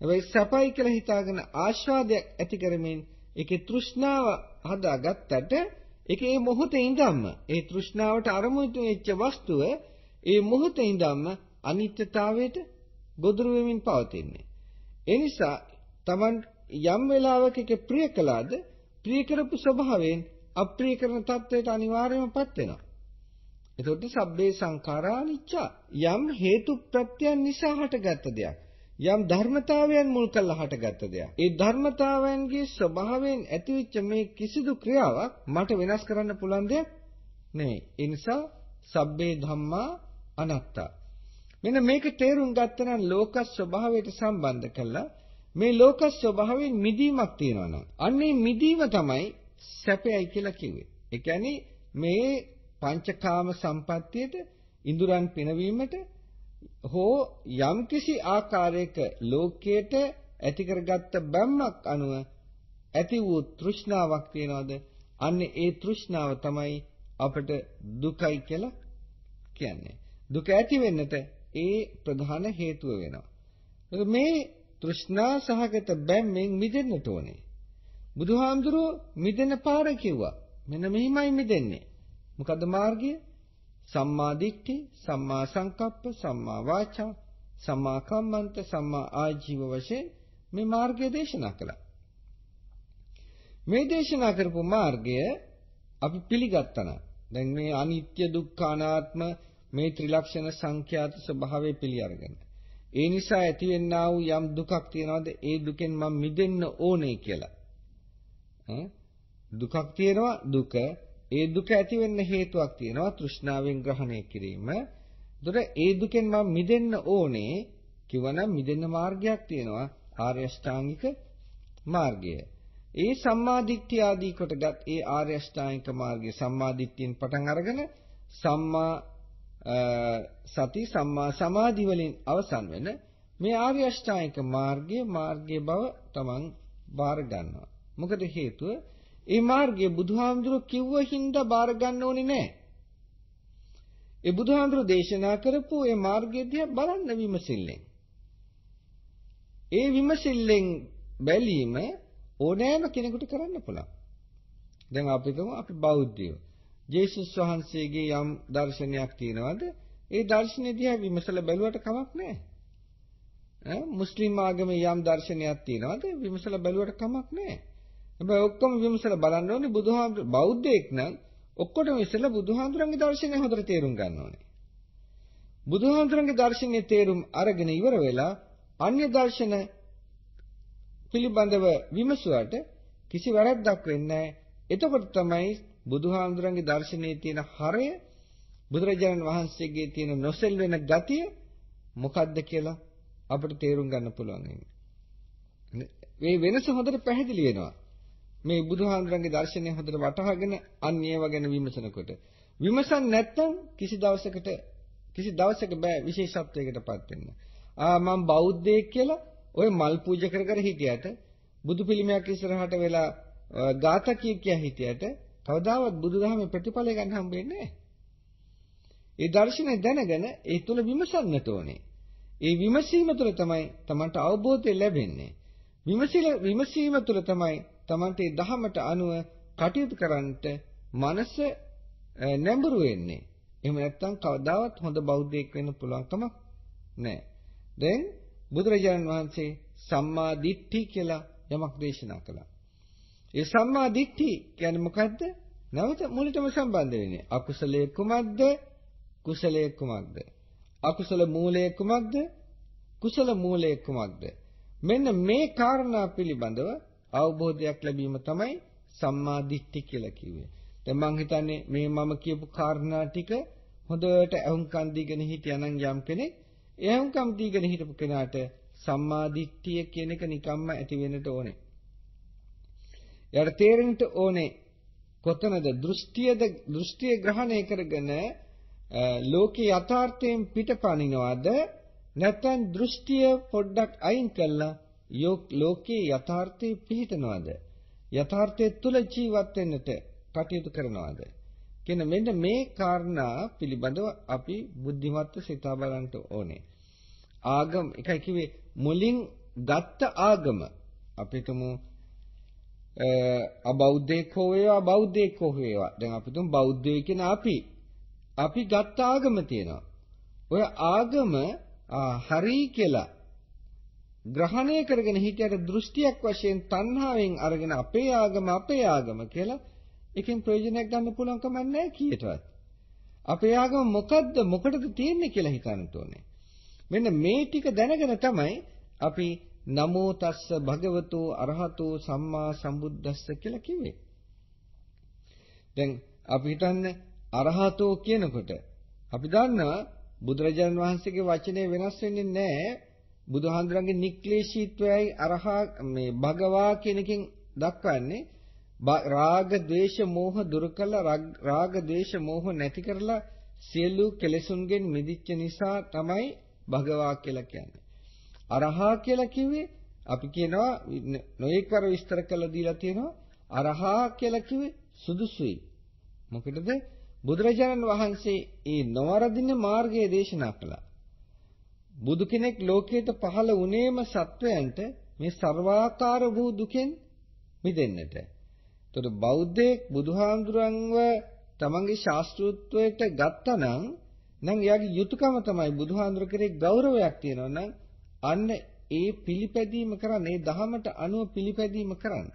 හැබැයි සැපයි කියලා හිතාගෙන ආස්වාදයක් ඇති කරමින් ඒකේ තෘෂ්ණාව හදාගත්තට ඒකේ මේ මොහොතේ ඉඳන්ම ඒ තෘෂ්ණාවට අරමුණු වෙච්ච වස්තුව ඒ මොහොතේ ඉඳන්ම අනිත්‍යතාවයට ගොදුරු වෙමින් පවතින්නේ. ඒ නිසා Taman යම් වෙලාවක ඒක ප්‍රිය කළාද ප්‍රිය කරපු ස්වභාවයෙන් අප්‍රිය කරන තත්වයට අනිවාර්යයෙන්මපත් වෙනවා. එතකොට සබ්බේ සංඛාරා අනිච්චා. යම් හේතු ප්‍රත්‍යයන් නිසා හටගත්ත දෙයක්. යම් ධර්මතාවයන් මුල් කරලා හටගත්ත දෙයක්. ඒ ධර්මතාවයන්ගේ ස්වභාවයෙන් ඇතිවෙච්ච මේ කිසිදු ක්‍රියාවක් මට වෙනස් කරන්න පුළුවන් දෙයක් නෙවෙයි. ඒ නිසා සබ්බේ ධම්මා අනාත්තා. මෙන්න මේක තේරුම් ගත්තනම් ලෝක ස්වභාවයට සම්බන්ධ කළා මේ ලෝක ස්වභාවයෙන් මිදීමක් තියෙනවා නම් අන්නේ මිදීම තමයි සැපයයි කියලා කිව්වේ. ඒ කියන්නේ මේ පංචකාම සම්පත්තියට ඉඳුරන් පිනවීමට හෝ යම්කිසි ආකාරයක ලෝකයට ඇති කරගත්ත බැම්මක් අනුව ඇති වූ තෘෂ්ණාවක් තියනවාද අන්නේ ඒ තෘෂ්ණාව තමයි අපට දුකයි කියලා කියන්නේ. දුක ඇති වෙන්නට ඒ ප්‍රධාන හේතුව වෙනවා. මේ තෘෂ්ණා සහගත බැම්මෙන් මිදෙන්නට ඕනේ. බුදුහාමුදුරුවෝ මිදෙන පාර කිව්වා. මෙන්න මෙහිමයි මිදෙන්නේ. මොකද්ද මාර්ගය? සම්මා දිට්ඨි, සම්මා සංකප්ප, සම්මා වාචා, සම්මා කම්මන්ත, සම්මා ආජීව වශයෙන් මේ මාර්ගය දේශනා කළා. මේ දේශනා කරපු මාර්ගය අපි පිළිගත්තා නම් දැන් මේ අනිත්‍ය දුක්ඛ අනාත්ම මේ ත්‍රිලක්ෂණ සංඛ්‍යාත ස්වභාවය පිළි අරගෙන ඒ නිසා ඇතිවෙන්නා වූ යම් දුකක් තියනවාද ඒ දුකෙන් මම මිදෙන්න ඕනේ කියලා. දුකක් තියෙනවා දුක ඒ දුක ඇති වෙන්න හේතුවක් තියෙනවා තෘෂ්ණාවෙන් ග්‍රහණය කිරීම. ඒතර ඒ දුකෙන් මම මිදෙන්න ඕනේ කිව්වනම් මිදෙන්න මාර්ගයක් තියෙනවා ආර්ය අෂ්ටාංගික මාර්ගය. ඒ සම්මාදිට්ඨිය ආදී කොටගත් ඒ ආර්ය අෂ්ටාංගික මාර්ගය සම්මාදිට්ඨියෙන් පටන් අරගෙන සම්මා සති සම්මා සමාධි වලින් අවසන් වෙන මේ ආර්ය අෂ්ටාංගික මාර්ගයේ මාර්ගයේ බව තමන් බාර ගන්නවා. මොකද හේතුව ඒ මාර්ගය බුදුහාමුදුරුවෝ කිව්ව හින්දා බාර ගන්න ඕනේ නැහැ. ඒ බුදුහාමුදුරුවෝ දේශනා කරපු ඒ මාර්ගය දිහා බලන්න විමසිල්ලෙන්. ඒ විමසිල්ලෙන් බැලීම ඕනෑම කෙනෙකුට කරන්න පුළුවන්. දැන් අපි තුමු අපි බෞද්ධයෝ. ජේසුස් වහන්සේගේ යම් දර්ශනයක් තියෙනවද? ඒ දර්ශනය දිහා විමසලා බැලුවට කමක් නැහැ. ඈ මුස්ලිම් ආගමේ යම් දර්ශනයක් තියෙනවද? විමසලා බැලුවට කමක් නැහැ. හැබැයි ඔක්කොම විමසලා බලන්න ඕනේ බුදුහාමුදුර බෞද්ධයෙක් නම් ඔක්කොටම ඉස්සෙල්ලා බුදුහාමුදුරන්ගේ දර්ශනය හොඳට තේරුම් ගන්න ඕනේ. බුදුහාමුදුරන්ගේ දර්ශනයේ තේරුම් අරගෙන ඉවර වෙලා අන්‍ය දර්ශන පිළිබඳව විමසුවට කිසි වැරැද්දක් වෙන්නේ නැහැ. එතකොට තමයි බුදුහාමුදුරන්ගේ දර්ශනයේ තියෙන හරය බුදුරජාණන් වහන්සේගේ තියෙන නොසෙල් වෙන ගතිය මොකද්ද කියලා අපිට තේරුම් ගන්න පුළුවන් මේ වෙනස හොඳට පැහැදිලි වෙනවා. මේ බුදුහාමුදුරන්ගේ දර්ශනය හොඳට වටහාගෙන අන්‍යව ගැන විමසනකොට විමසන් නැත්නම් කිසි දවසකට කිසි දවසක බෑ විශේෂත්වයකටපත් වෙන්න. ආ මම බෞද්ධයෙක් කියලා ඔය මල් පූජා කර කර හිටියට බුදු පිළිමයක් ඉස්සරහට වෙලා ගාථා කිය කිය හිටියට කවදාවත් බුදුදහමේ ප්‍රතිඵලය ගන්න හම්බෙන්නේ නැහැ. ඒ දර්ශනය දැනගෙන ඒ තුල විමසන්නට ඕනේ. ඒ විමසීම තුළ තමයි Tamanට අවබෝධය ලැබෙන්නේ. විමසිල විමසීම තුළ තමයි Tamanට ඒ ධහමට අනුව කටයුතු කරන්නට මනස නැඹුරු වෙන්නේ. එහෙම නැත්නම් කවදාවත් හොඳ බෞද්ධයෙක් වෙන්න පුළුවන් කමක් නැහැ. දැන් බුදුරජාණන් වහන්සේ සම්මා දිට්ඨි කියලා යමක් දේශනා කළා. ඒ සම්මා දිට්ඨි කියන්නේ මොකද්ද? නැවත මුලටම සම්බන්ධ වෙන්නේ. අකුසලයේ කුමක්ද? කුසලයේ කුමක්ද? අකුසල මූලයේ කුමක්ද? කුසල මූලය කුමක්ද? මෙන්න මේ කාරණා පිළිබඳව අවබෝධයක් ලැබීම තමයි සම්මා දිට්ඨි කියලා කිව්වේ. දැන් මං හිතන්නේ මේ මම කියපු කාරණා ටික හොඳට අහුම්කම් දීගෙන හිටියානම් යම් කෙනෙක් ඒ අහුම්කම් දීගෙන හිටපු කෙනාට සම්මා දිට්ඨිය කියන එක නිකම්ම ඇති වෙන්නට ඕනේ. එයාට තේරෙන්න ඕනේ කොතනද? දෘෂ්ටියද? දෘෂ්ටිය ග්‍රහණය කරගෙන ලෝකේ යථාර්ථයෙන් පිටපනිනවද නැත්නම් දෘෂ්ටිය පොඩ්ඩක් අයින් කළා ලෝකේ යථාර්ථයේ පිහිටනවද? යථාර්ථය තුල ජීවත් වෙන්නට කටයුතු කරනවද? කියන මෙන්න මේ කාරණා පිළිබඳව අපි බුද්ධිමත්ව සිතා බලන්න ඕනේ. ආගම එකයි කිව්වේ මුලින් ගත්ත ආගම. අපිටම Eh, අබෞද්ධයෙක් හෝ වේවා බෞද්ධයෙක් හෝ වේවා දැන් අපි තුන් බෞද්ධයෙක් කියන අපි අපි ගත්ත ආගම තියෙනවා ඔය ආගම හරි කියලා ග්‍රහණය කරගෙන හිටියට දෘෂ්ටියක් වශයෙන් තණ්හාවෙන් අරගෙන අපේ ආගම අපේ ආගම කියලා එකෙන් ප්‍රයෝජනයක් ගන්න පුළුවන් කමක් නැහැ කීයටවත්. අපේ ආගම මොකද්ද මොකටද තියෙන්නේ කියලා හිතන්න ඕනේ. මෙන්න මේ ටික දැනගෙන තමයි අපි නමෝ තස්ස භගවතෝ අරහතෝ සම්මා සම්බුද්දස්ස කියලා කිව්වේ. දැන් අපි හිතන්නේ අරහතෝ කියනකොට අපි දන්නවා බුදුරජාණන් වහන්සේගේ වචනේ වෙනස් වෙන්නේ නැහැ. බුදුහාඳුරන්ගේ නික්ලේශීත්වයයි අරහා මේ භගවා කියනකින් දක්වන්නේ රාග ద్వේෂ මෝහ දුරු කළා රාග ద్వේෂ මෝහ නැති කරලා සියලු කෙලෙසුන්ගෙන් මිදිච්ච නිසා තමයි භගවා කියලා කියන්නේ. අරහා කියලා කිව්වේ අපි කියනවා නොඑක්වර විස්තර කළා දීලා තියෙනවා අරහා කියලා කිව්වේ සුදුසුයි. මොකටද? බුදුරජාණන් වහන්සේ ඒ නොවරදින මාර්ගය දේශනා කළා. බුදු කෙනෙක් ලෝකයට පහළ වුණේම සත්වයන්ට මේ ਸਰවාකාර වූ දුකෙන් මිදෙන්නට. එතකොට බෞද්ධයෙක් බුදුහාඳුරන්ව තමන්ගේ ශාස්ත්‍රූත්වයට ගත්තනම් නම් එයාගේ යුතුයකම තමයි බුදුහාඳුර කෙරේ ගෞරවයක් තියෙනවා නම් අන්න ඒ පිළිපැදීම කරන්න ඒ දහමට අනුව පිළිපැදීම කරන්න.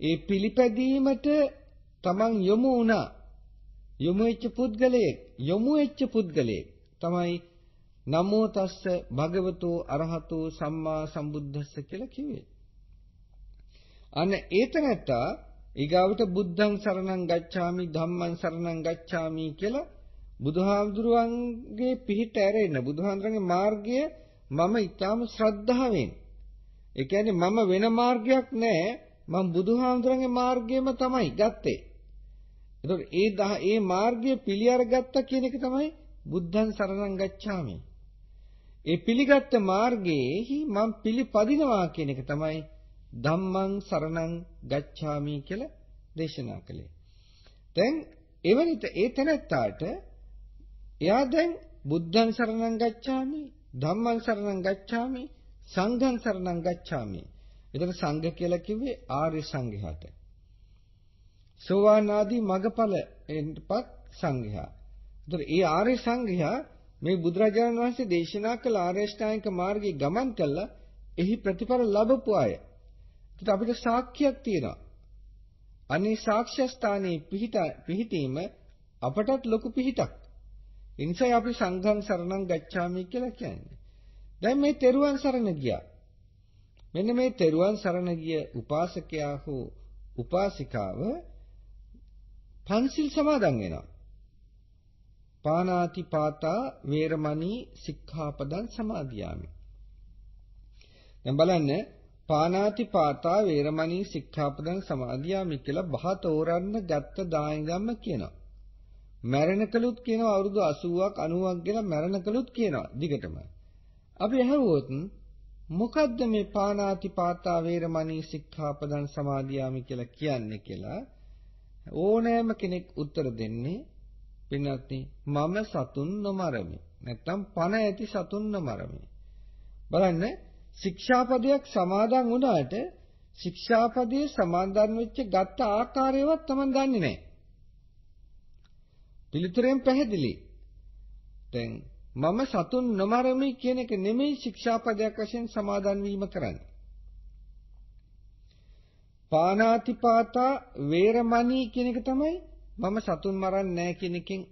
ඒ පිළිපැදීමට තමන් යොමු වුණා යොමු වෙච්ච පුද්ගලයෙක් යොමු වෙච්ච පුද්ගලයෙක් තමයි නමෝ තස්ස භගවතු අරහතෝ සම්මා සම්බුද්දස්ස කියලා කිව්වේ. අන්න ඒතනත්තා ඊගාවට බුද්ධං සරණං ගච්ඡාමි ධම්මං සරණං ගච්ඡාමි කියලා බුදුහාමුදුරුවන්ගේ පිහිට ඇරෙන්න බුදුහාමුදුරන්ගේ මාර්ගය මම ඊටාම ශ්‍රද්ධාවෙන් ඒ කියන්නේ මම වෙන මාර්ගයක් නැහැ මම බුදුහාමුදුරන්ගේ මාර්ගයම තමයි ගත්තේ එතකොට ඒ ඒ මාර්ගය පිළි අරගත්තා කියන එක තමයි බුද්ධං සරණං ගච්ඡාමි. ඒ පිළිගත් මාර්ගයේහි මම පිළිපදිනවා කියන එක තමයි ධම්මං සරණං ගච්ඡාමි කියලා දේශනා කළේ. දැන් එවනිට ඒ තැනත්තාට එයා දැන් බුද්ධං සරණං ගච්ඡාමි ධම්මං සරණං ගච්ඡාමි සංඝං සරණං ගච්ඡාමි. එතන සංඝ කියලා කිව්වේ ආර්ය සංඝයාට. සෝවාන් ආදී මගඵල එන්නපත් සංඝයා. ඒතර ඒ ආර්ය සංඝයා මේ බුදුරජාණන් වහන්සේ දේශනා කළ ආර්ය ශ්‍රාණික මාර්ගයේ ගමන් කළා එහි ප්‍රතිඵල ලැබපු අය. ඒත් අපිට සාක්ෂියක් තියෙනවා. අනේ සාක්ෂ්‍ය ස්ථානයේ පිහිට පිහිටීම අපටත් ලොකු පිහිටක්. ඒ නිසා අපි සංඝං සරණං ගච්ඡාමි කියලා කියන්නේ. දැන් මේ තෙරුවන් සරණ ගියා. මෙන්න මේ තෙරුවන් සරණ ගිය උපාසකයා හෝ උපාසිකාව පන්සිල් සමාදන් වෙනවා. පානාති පාතා වේරමණී සික්ඛාපදං සමාදියාමි. දැන් බලන්න පානාති පාතා වේරමණී සික්ඛාපදං සමාදියාමි කියලා බහ තෝරන්න ගත්ත දායගම්ම කියනවා. මැරෙනකලුත් කියනවා අවුරුදු 80ක් 90ක් කියලා මැරෙනකලුත් කියනවා දිගටම. අපි අහුවොත් මොකද්ද මේ පානාති පාතා වේරමණී සික්ඛාපදං සමාදියාමි කියලා කියන්නේ කියලා ඕනෑම කෙනෙක් උත්තර දෙන්නේ පින්වත්නි මම සතුන් නොමරමි. නැත්තම් පණ ඇති සතුන් නොමරමි. බලන්න ශික්ෂාපදයක් සමාදන් වුණාට ශික්ෂාපදයේ සමාදන් වෙච්ච ගත්ත ආකාරයවත් Taman දන්නේ නැහැ. පිළිතුරෙන් පැහැදිලි. දැන් මම සතුන් නොමරමි කියන එක නෙමෙයි ශික්ෂාපදයක් වශයෙන් සමාදන් වීම කරන්නේ. පානාතිපාතා වේරමණී කියන එක තමයි මම සතුන් මරන්නේ නැහැ කියන එකෙන්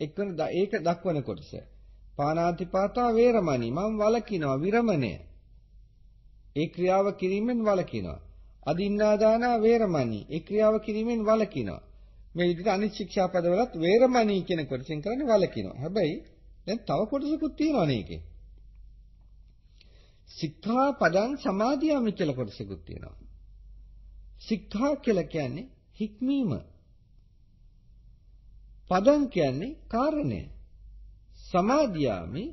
එක්වන ඒක දක්වන කොටස. පානාතිපාතා වේරමණී මම වලකිනවා විරමණය. ඒ ක්‍රියාව කිරීමෙන් වලකිනවා. අදින්නාදානා වේරමණී ඒ ක්‍රියාව කිරීමෙන් වලකිනවා. මේ විදිහට අනිත් ශික්ෂාපදවලත් වේරමණී කියන කොටසෙන් කරන්නේ වලකිනවා. හැබැයි දැන් තව කොටසකුත් තියෙනවා නේකේ. සික්ඛා පදං සමාදියාමි කියලා කොටසකුත් තියෙනවා. සික්ඛා කියලා කියන්නේ හික්මීම. පදං කියන්නේ කාරණය. සමාදියාමි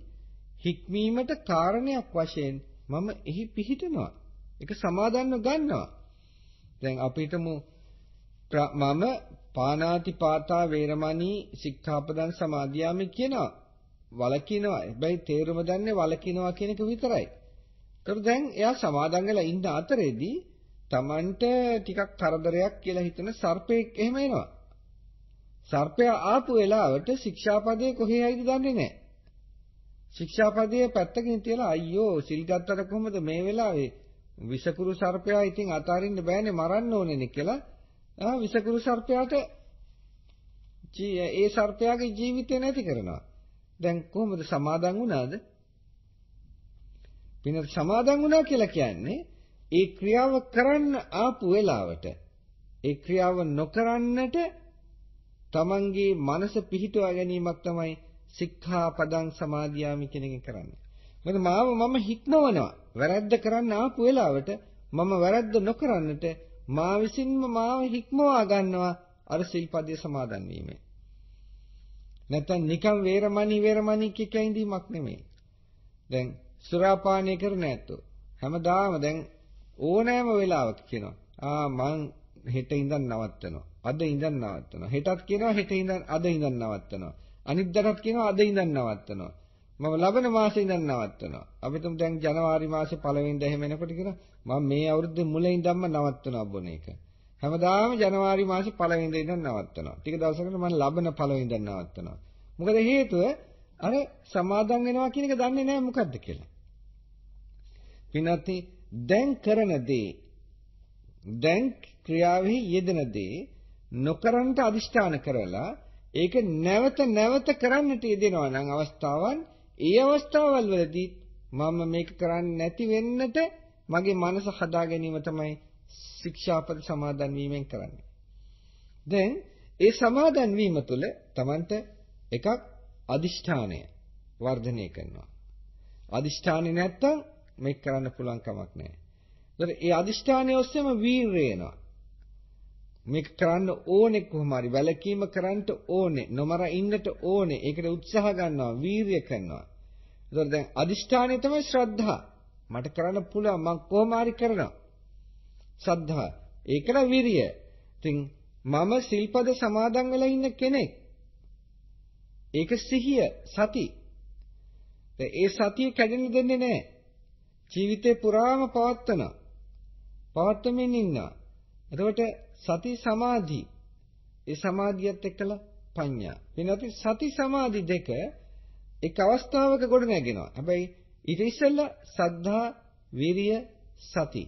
හික්මීමට කාරණයක් වශයෙන් මම එහි පිහිටනවා. ඒක සමාදන්ව ගන්නවා. දැන් අපිටම මම පානාති පාතා වේරමණී සික්ඛාපදං සමාදියාමි කියනවා. වලකිනවා. හැබැයි තේරුම දන්නේ වලකිනවා කියන එක විතරයි. ඒතර දැන් එයා සමාදන් වෙලා ඉන්න අතරේදී Tamanට ටිකක් කරදරයක් කියලා හිතන සර්පෙක් එහෙම එනවා. සර්පයා ආපු වෙලාවට ශික්ෂාපදයේ කොහේයිද දන්නේ නැහැ. ශික්ෂාපදයේ පැත්තකින් තියලා අයියෝ සිල් ගත්තට කොහොමද මේ වෙලාවේ විසකුරු සර්පයා ඉතින් අතාරින්න බෑනේ මරන්න ඕනේනේ කියලා ආ විසකුරු සර්පයාට ඒ සර්පයාගේ ජීවිතය නැති කරනවා. දැන් කොහොමද සමාදන් වුණාද? පිනත් සමාදන් වුණා කියලා කියන්නේ ඒ ක්‍රියාව කරන්න ආපු වෙලාවට ඒ ක්‍රියාව නොකරන්නට තමන්ගේ මනස පිහිටුවා ගැනීමක් තමයි සික්ඛාපදං සමාදියාමි කියන එක කරන්නේ. මොකද මාව මම හික්මවනවා. වැරද්ද කරන්න ආපු වෙලාවට මම වැරද්ද නොකරන්නට මා විසින්ම මාව හික්මවා ගන්නවා අර සිල්පදයේ සමාදන් වීමෙන්. නැත්තම් නිකම් වේරමණී වේරමණී කිය කැඳීමක් නෙමෙයි. දැන් සුරාපානය කරන ඇත්තෝ හැමදාම දැන් ඕනෑම වෙලාවක කියනවා ආ මං හෙට ඉඳන් නවත්තනවා. අද ඉඳන් නවත්තනවා. හෙටත් කියනවා හෙට ඉඳන් අද ඉඳන් නවත්තනවා. අනිද්දාටත් කියනවා අද ඉඳන් නවත්තනවා. මම ලබන මාසේ ඉඳන් නවත්තනවා. අපි තුමු දැන් ජනවාරි මාසේ පළවෙනිදා එහෙම එනකොට කියනවා මම මේ අවුරුද්දේ මුලින් ඉඳන්ම නවත්තනවා බොන එක. හැමදාම ජනවාරි මාසේ පළවෙනිදා ඉඳන් නවත්තනවා. ටික දවසකට මම ලබන පළවෙනිදා නවත්තනවා. මොකද හේතුව අර සමාදන් වෙනවා කියන එක දන්නේ නැහැ මොකද්ද කියලා. පින්වත්නි දැන් කරන දේ දැන් ක්‍රියාවෙහි යෙදෙන දේ නොකරන්ට අදිෂ්ඨාන කරලා ඒක නැවත නැවත කරන්නට යෙදෙනවා නම් අවස්ථාවන් ඒ අවස්ථාවල් වලදී මම මේක කරන්නේ නැති වෙන්නට මගේ මනස හදා ගැනීම තමයි ශික්ෂාපද සමාදන් වීමෙන් කරන්නේ. දැන් ඒ සමාදන් වීම තුළ Tamanට එකක් අදිෂ්ඨානය වර්ධනය කරනවා. අදිෂ්ඨානෙ නැත්තම් මේක කරන්න පුළුවන් කමක් නැහැ. ඒතර ඒ අදිෂ්ඨානය ඔස්සේම වීරය එනවා. මේක කරන්න ඕනේ කොහොම හරි වැලකීම කරන්න ඕනේ නොමර ඉන්නට ඕනේ. ඒකට උත්සාහ ගන්නවා වීරිය කරනවා. ඒතකොට දැන් අදිෂ්ඨානය තමයි ශ්‍රද්ධා. මට කරන්න පුළුවන් මම කොහොම හරි කරනවා. ශ්‍රද්ධා. ඒකල විරිය. ඉතින් මම සිල්පද සමාදන් වෙලා ඉන්න කෙනෙක්. ඒක සිහිය සති. ඒ සතිය කැඩෙන්න දෙන්නේ නැහැ. ජීවිතේ පුරාම පවත්වන පවත්වමින් ඉන්නවා. එතකොට සති සමාධි ඒ සමාධියත් එක්කලා පඤ්ඤා. වෙනත් සති සමාධි දෙක එක් අවස්ථාවක ගොඩ නැගෙනවා. හැබැයි ඊට ඉස්සෙල්ලා සද්ධා, විරිය, සති.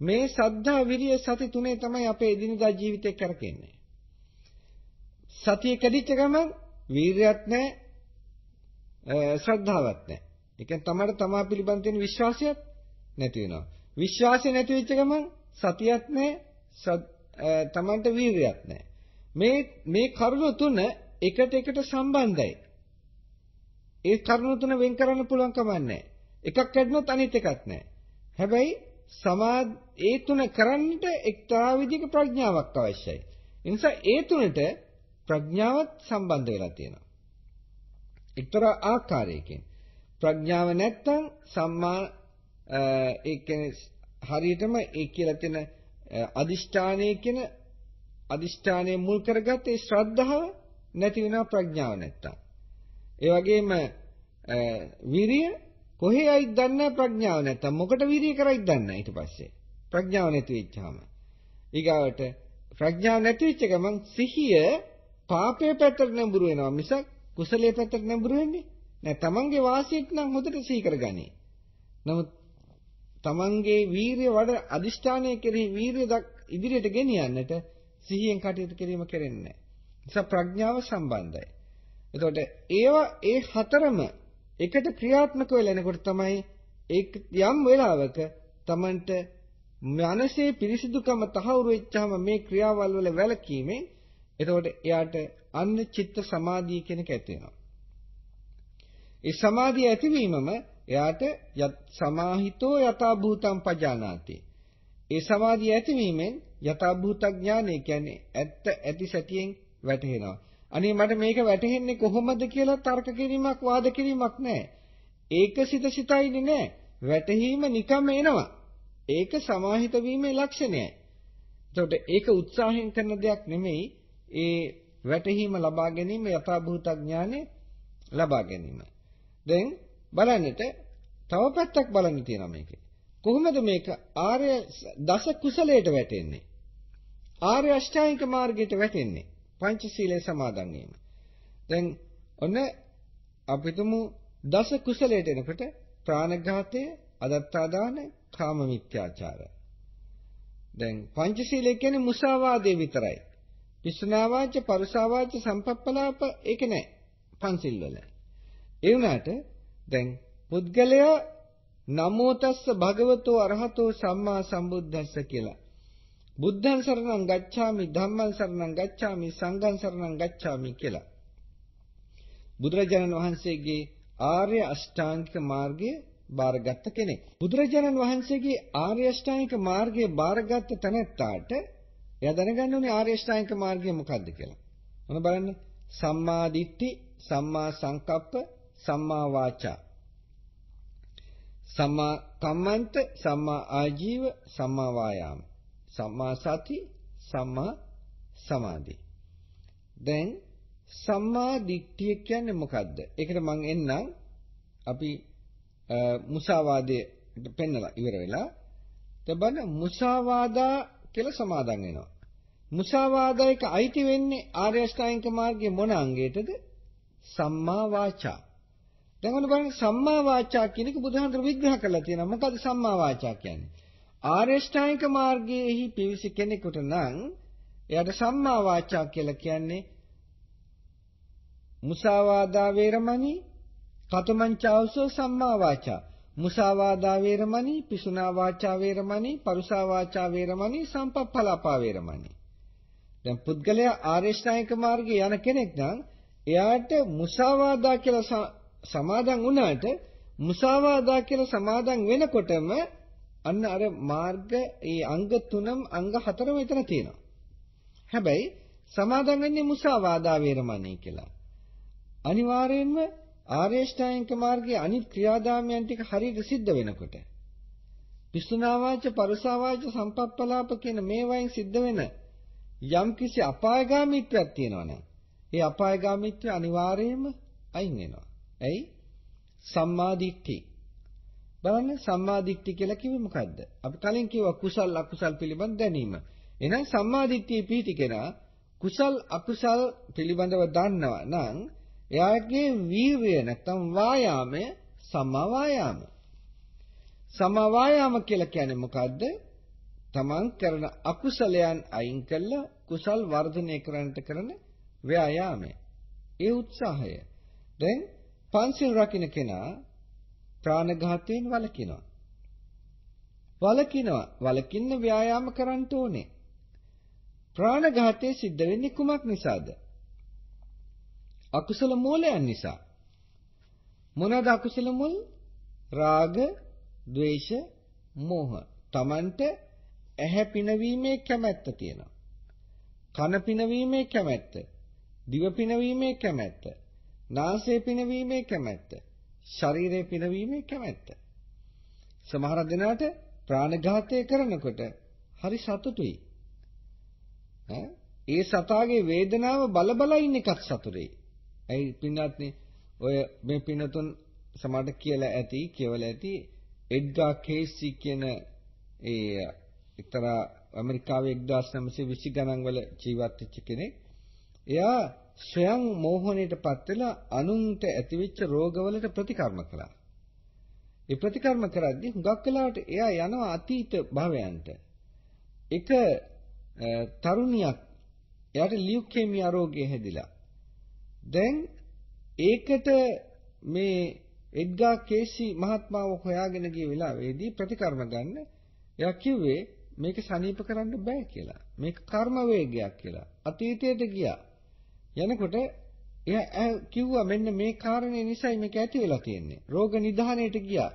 මේ සද්ධා, විරිය, සති තුනේ තමයි අපේ එදිනදා ජීවිතේ කරකෙන්නේ. සතිය කැඩිච්ච ගමන් වීරියක් නැහැ, ශ්‍රද්ධාවක් නැහැ. ඒ කියන්නේ තමයි තමා පිළිබඳ තියෙන විශ්වාසයක් නැති වෙනවා. විශ්වාසය නැති වෙච්ච ගමන් සතියක් නැහැ, තමන්ට වීරියක් නැහැ. මේ මේ කරුණු තුන එකට එකට සම්බන්ධයි. ඒ කරුණු තුන වෙන් කරන්න පුළුවන් කමක් නැහැ. එකක් කැඩුණොත් අනිත් එකක් නැහැ. හැබැයි සමා ඒ තුන කරන්නට එක්තරා විදිහක ප්‍රඥාවක් අවශ්‍යයි. ඒ නිසා ඒ තුනට ප්‍රඥාවත් සම්බන්ධ වෙලා තියෙනවා. එක්තරා ආකාරයකින් ප්‍රඥාව නැත්තම් සම්මා ඒ කියන්නේ හරියටම ඒ කියලා තියෙන අදිෂ්ඨානය කියන අදිෂ්ඨානය මුල් කරගත්ත ඒ ශ්‍රද්ධාව නැති වෙනවා ප්‍රඥාව නැත්තම්. ඒ වගේම විරිය කොහේ ආයිත් දන්නේ ප්‍රඥාව නැත්තම් මොකට විරිය කරයිද දන්නේ ඊට පස්සේ. ප්‍රඥාව නැති වෙච්චාම. ඊගාවට ප්‍රඥාව නැති වෙච්ච ගමන් සිහිය පාපයේ පැත්තට නැඹුරු වෙනවා මිසක් කුසලයේ පැත්තට නැඹුරු වෙන්නේ නෑ. තමන්ගේ වාසියට නම් හොඳට සිහි කරගනි. නමුත් තමන්ගේ වීරිය වඩ අදිෂ්ඨානය කෙරෙහි වීරිය ඉදිරියට ගෙනියන්නට සිහියෙන් කටයුතු කිරීම කෙරෙන්නේ නැහැ. නිසා ප්‍රඥාව සම්බන්ධයි. එතකොට ඒවා ඒ හතරම එකට ක්‍රියාත්මක වෙලා එනකොට තමයි ඒක යම් වෙලාවක Tamanට මනසේ පිරිසිදුකම තහවුරු වෙච්චාම මේ ක්‍රියාවල් වල වැළකීමෙන් එතකොට එයාට අන්න චිත්ත සමාධිය කියන එක ඇති වෙනවා. ඒ සමාධිය ඇතිවීමම එයාට සමාහිතෝ යථා භූතං පජානාති. ඒ සමාධිය ඇතිවීමෙන් යථා භූත ඥානය කියන්නේ ඇත්ත ඇති සැටියෙන් වැටහෙනවා. අනේ මට මේක වැටහෙන්නේ කොහොමද කියලා තර්ක කිරීමක් වාද කිරීමක් නැහැ. ඒක සිත සිතයිනේ නැහැ. වැටහීම නිකම්ම එනවා. ඒක සමාහිත වීමේ ලක්ෂණයයි. එතකොට ඒක උත්සාහයෙන් කරන දෙයක් නෙමෙයි. ඒ වැටහීම ලබා ගැනීම යථාභූත ඥානෙ ලබා ගැනීම. දැන් බලන්නට තව පැත්තක් බලන්න තියෙනවා මේකේ. කොහොමද මේක ආර්ය දස කුසලයට වැටෙන්නේ? ආර්ය අෂ්ටාංගික මාර්ගයට වැටෙන්නේ. පංචශීලයේ සමාදන් වීම. දැන් ඔන්න අපිටම දස කුසලයට එනකොට ප්‍රාණඝාතය, අදත්තා දාන, කාම මිත්‍යාචාර. දැන් පංචශීලය කියන්නේ මුසාවාදේ විතරයි. පිස්සුනාවාච, පරුසාවාච, සම්පප්පලාප ඒක නෑ. පංචිල් වල. ඒ වුණාට දැන් පුද්ගලයා නමෝ තස්ස භගවතෝ අරහතෝ සම්මා සම්බුද්දස්ස කියලා බුද්ධං සරණං ගච්ඡාමි ධම්මං සරණං ගච්ඡාමි සංඝං සරණං ගච්ඡාමි කියලා. බුදුරජාණන් වහන්සේගේ ආර්ය අෂ්ටාංගික මාර්ගය බාරගත් කෙනෙක්. බුදුරජාණන් වහන්සේගේ ආර්ය අෂ්ටාංගික මාර්ගය බාරගත් තැනැත්තාට එයා දැනගන්න ඕනේ ආර්ය අෂ්ටාංගික මාර්ගය මොකක්ද කියලා. මොන බලන්න සම්මා දිට්ඨි, සම්මා සංකප්ප, සම්මා වාචා. සම්මා කම්මන්ත, සම්මා ආජීව, සම්මා වායාම. සම්මා සති සම්මා සමාධි. දැන් සම්මා දිට්ඨිය කියන්නේ මොකද්ද? ඒකට මම එන්නම් අපි මුසාවාදයට පෙන්නලා ඉවර වෙලා තබන මුසාවාදා කියලා සමාදන් වෙනවා. මුසාවාදයක අයිති වෙන්නේ ආර්ය අෂ්ටාංගික මාර්ගයේ මොන අංගයටද? සම්මා වාචා. දැන් ඔන්න බලන්න සම්මා වාචා කියන එක බුදුහාමුදුරු විග්‍රහ කරලා තියෙනවා. මොකද සම්මා වාචා කියන්නේ? ආරේෂ්ඨායික මාර්ගයේහි පිවිසි කෙනෙකුට නම් එයාට සම්මා වාචා කියලා කියන්නේ මුසාවාදා වේරමණී කතමංචාවසෝ සම්මා වාචා මුසාවාදා වේරමණී පිසුනා වාචා වේරමණී පරුසා වාචා වේරමණී සම්පප්පලාපා වේරමණී දැන් පුද්ගලයා ආරේෂ්ඨායික මාර්ගයේ යන කෙනෙක් නම් එයාට මුසාවාදා කියලා සමාදන් වුණාට මුසාවාදා කියලා සමාදන් වෙනකොටම අන්න අර මාර්ග ඒ අංග තුනම අංග හතරම එතන තියෙනවා. හැබැයි සමාදන් වෙන්නේ මුසාවාදා වේරමණී කියලා. අනිවාර්යයෙන්ම ආර්යශ්‍රායනික මාර්ගයේ අනිත් ක්‍රියාදාමයන් ටික හරියට සිද්ධ වෙනකොට පිස්සුනාවාච පරුසාවාච සම්පප්පලාප කියන මේවායින් සිද්ධ වෙන යම් කිසි අපායගාමීත්වයක් තියෙනවනම් ඒ අපායගාමීත්වය අනිවාර්යයෙන්ම අයින් වෙනවා. ඇයි? සම්මා දිට්ඨි බලන්න සම්මාදිට්ඨිය කියලා කිව්වේ මොකද්ද? අපි කලින් කිව්වා කුසල් අකුසල් පිළිබඳ දැනීම. එහෙනම් සම්මාදිට්ඨිය පිහිටි කෙනා කුසල් අකුසල් පිළිබඳව දන්නවා නම් එයාගේ වීරිය නැත්නම් වායාමය සම්මා වායාම. සම්මා වායාම කියලා කියන්නේ මොකද්ද? තමන් කරන අකුසලයන් අයින් කළා කුසල් වර්ධනය කරන්නට කරන ව්‍යායාමය. ඒ උත්සාහය. දැන් පන්සිල් රකින්න කෙනා ප්‍රාණඝාතයෙන් වළකිනවා. වළකිනවා. වළකින්න ව්‍යායාම කරන්න ඕනේ. ප්‍රාණඝාතය සිද්ධ වෙන්නේ කුමක් නිසාද? අකුසල මූලයන් නිසා. මොනවාද අකුසල මුල්? රාග, ద్వේෂ, මෝහ. Tamanට ඇහැ පිනවීමේ කැමැත්ත තියෙනවා. කන පිනවීමේ කැමැත්ත. දිව පිනවීමේ කැමැත්ත. නාසය පිනවීමේ කැමැත්ත. ශරීරය පිනවීමේ කැමැත්ත. සමහර දෙනාට ප්‍රාණඝාතය කරනකොට හරි සතුටුයි. ඒ සතාගේ වේදනාව බල බල ඉන්න එකත් සතුටුයි. ඇයි පින්වත්නි ඔය මේ පින්නතුන් සමහරට කියලා ඇති කියවලා ඇති එඩ්ගා කේසි කියන ඒ එක්තරා ඇමරිකාවේ 1920 ගණන් වල ජීවත් වෙච්ච කෙනෙක්. එයා ස්වයං මෝහණයටපත් වෙලා අනුන්ට ඇතිවෙච්ච රෝගවලට ප්‍රතිකර්ම කළා. ඒ ප්‍රතිකර්ම කරද්දී හුඟක් වෙලාවට එයා යනවා අතීත භවයන්ට. එක තරුණියක් එයාට ලියුකේමියා රෝගය හැදිලා. දැන් ඒකට මේ එඩ්ගා කේසි මහත්මාව හොයාගෙන ගිය වෙලාවේදී ප්‍රතිකර්ම ගන්න එයා කිව්වේ මේක සනීප කරන්න බෑ කියලා. මේක කර්ම වේගයක් කියලා. අතීතයට ගියා. යනකොට එයා කිව්වා මෙන්න මේ කාරණේ නිසායි මේක ඇති වෙලා තියෙන්නේ. රෝග නිධානයට ගියා.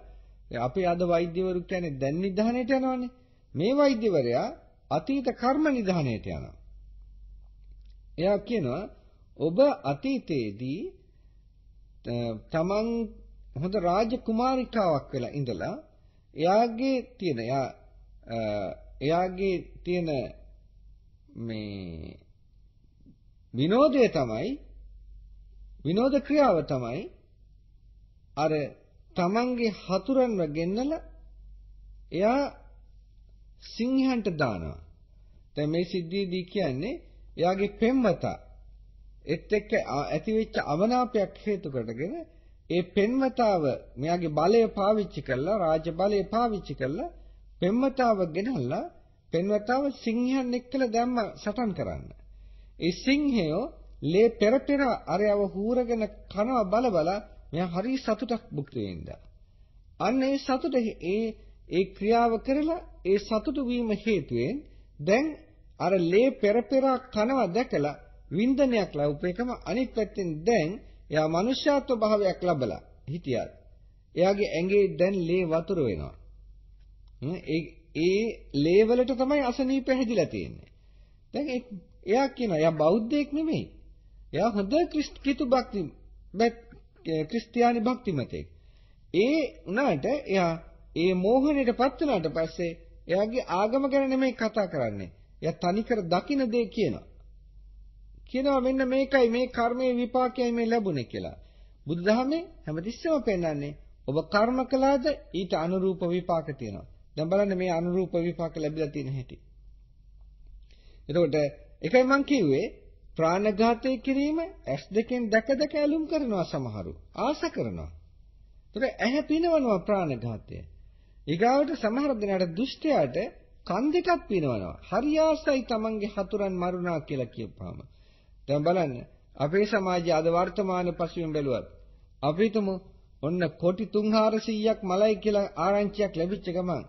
අපේ අද වෛද්‍යවරු කියන්නේ දැන් නිධානයට යනවනේ. මේ වෛද්‍යවරයා අතීත කර්ම නිධානයට යනවා. එයා කියනවා ඔබ අතීතයේදී තමන් හොඳ රාජකුමාරිකාවක් වෙලා ඉඳලා එයාගේ තියෙන එයා එයාගේ තියෙන මේ විනෝදය තමයි විනෝද ක්‍රියාව තමයි අර තමන්ගේ හතුරන්ව ගෙන්නලා එයා සිංහයන්ට දානවා. දැන් මේ සිද්ධියේදී කියන්නේ එයාගේ පෙම්වතා එත් එක්ක ඇතිවෙච්ච අමනාපයක් හේතු කොටගෙන ඒ පෙම්වතාව මෙයාගේ බලය පාවිච්චි කරලා රාජ බලය පාවිච්චි කරලා පෙම්වතාව ගෙනල්ලා පෙම්වතාව සිංහයන් එක්කලා දැම්ම සටන් කරන්න. ඒ සිංහයෝ ලේ පෙර පෙර අරයව හූරගෙන කනවා බල බල මෙයා හරි සතුටක් භුක්ති විඳා. අන්න ඒ සතුට ඒ ඒ ක්‍රියාව කරලා ඒ සතුටු වීම හේතුවෙන් දැන් අර ලේ පෙර පෙර කනවා දැකලා වින්දනයක් ලැබුපේකම අනිත් පැත්තෙන් දැන් එයා මනුෂ්‍යත්ව භාවයක් ලැබලා හිටියත් එයාගේ ඇඟේ දැන් ලේ වතුර වෙනවා. ඒ ඒ ලේ වලට තමයි අසනීප හැදිලා තියෙන්නේ. දැන් එයා කියනවා එයා බෞද්ධයෙක් නෙමෙයි. එයා හොඳ ක්‍රිස්තු භක්ති ක්‍රිස්තියානි භක්තිමතෙක්. ඒ උනාට එයා ඒ මෝහණයටපත් වුණාට පස්සේ එයාගේ ආගම ගැන නෙමෙයි කතා කරන්නේ. එයා තනිකර දකින්න දේ කියනවා. කියනවා මෙන්න මේකයි මේ කර්මයේ විපාකයයි මේ ලැබුණේ කියලා. බුදුදහමේ හැමතිස්සෙම පෙන්වන්නේ ඔබ කර්ම කළාද ඊට අනුරූප විපාක තියෙනවා. දැන් බලන්න මේ අනුරූප විපාක ලැබිලා තියෙන හැටි. එතකොට එකයි මම කිව්වේ ප්‍රාණඝාතය කිරීම ඇස් දෙකෙන් දැක දැක ඇලුම් කරනවා සමහරු. ආස කරනවා. ඒතර ඇහැ පිනවනවා ප්‍රාණඝාතය. ඊගාවට සමහර දිනකට දුෂ්ටයාට කන් දෙකක් පිනවනවා. හරි ආසයි Tamange හතුරන් මරුණා කියලා කියපුවාම. දැන් බලන්න අපේ සමාජයේ අද වර්තමාන පසුබිම් බැලුවත් අපි හිතමු ඔන්න කොටි 3400ක් මලයි කියලා ආරංචියක් ලැබිච්ච ගමන්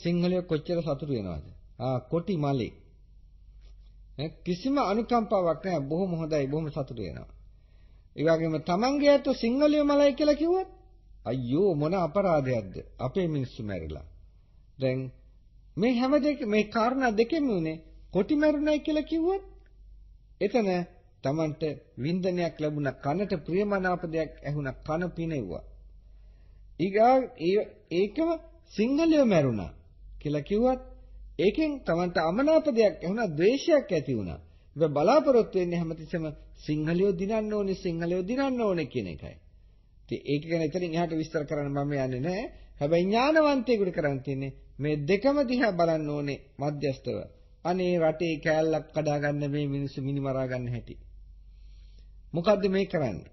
සිංහලයෝ කොච්චර සතුටු වෙනවද? ආ කොටි මලේ. කිසිම අනුකම්පාවක් නැහැ. බොහොම හොඳයි. බොහොම සතුටු වෙනවා. ඒ වගේම තමන්ගේ ඇත්ත සිංහලිය මලයි කියලා කිව්වොත් අයියෝ මොන අපරාධයක්ද? අපේ මිනිස්සු මැරිලා. දැන් මේ හැම දෙක මේ කාරණා දෙකෙම උනේ කොටි මැරුණයි කියලා කිව්වොත් එතන තමන්ට වින්දනයක් ලැබුණා කනට ප්‍රියමනාප දෙයක් ඇහුණා කන පිනෙව්වා. ඊගා ඒකම සිංහලයෝ මැරුණා කියලා කිව්වත් ඒකෙන් Tamanට අමනාප දෙයක් ඇහුණා ද්වේෂයක් ඇති වුණා. ඒක බලාපොරොත්තු වෙන්නේ හැමතිස්සෙම සිංහලියෝ දිනන්න ඕනේ සිංහලියෝ දිනන්න ඕනේ කියන එකයි. ඉතින් ඒක ගැන එතනින් එහාට විස්තර කරන්න මම යන්නේ නැහැ. හැබැයි ඥානවන්තයෙකුට කරන්න තියෙන්නේ මේ දෙකම දිහා බලන්න ඕනේ මධ්‍යස්තව. අනේ රටේ කෑල්ලක් කඩා ගන්න මේ මිනිස්සු මිනිමරා ගන්න හැටි. මොකද්ද මේ කරන්නේ?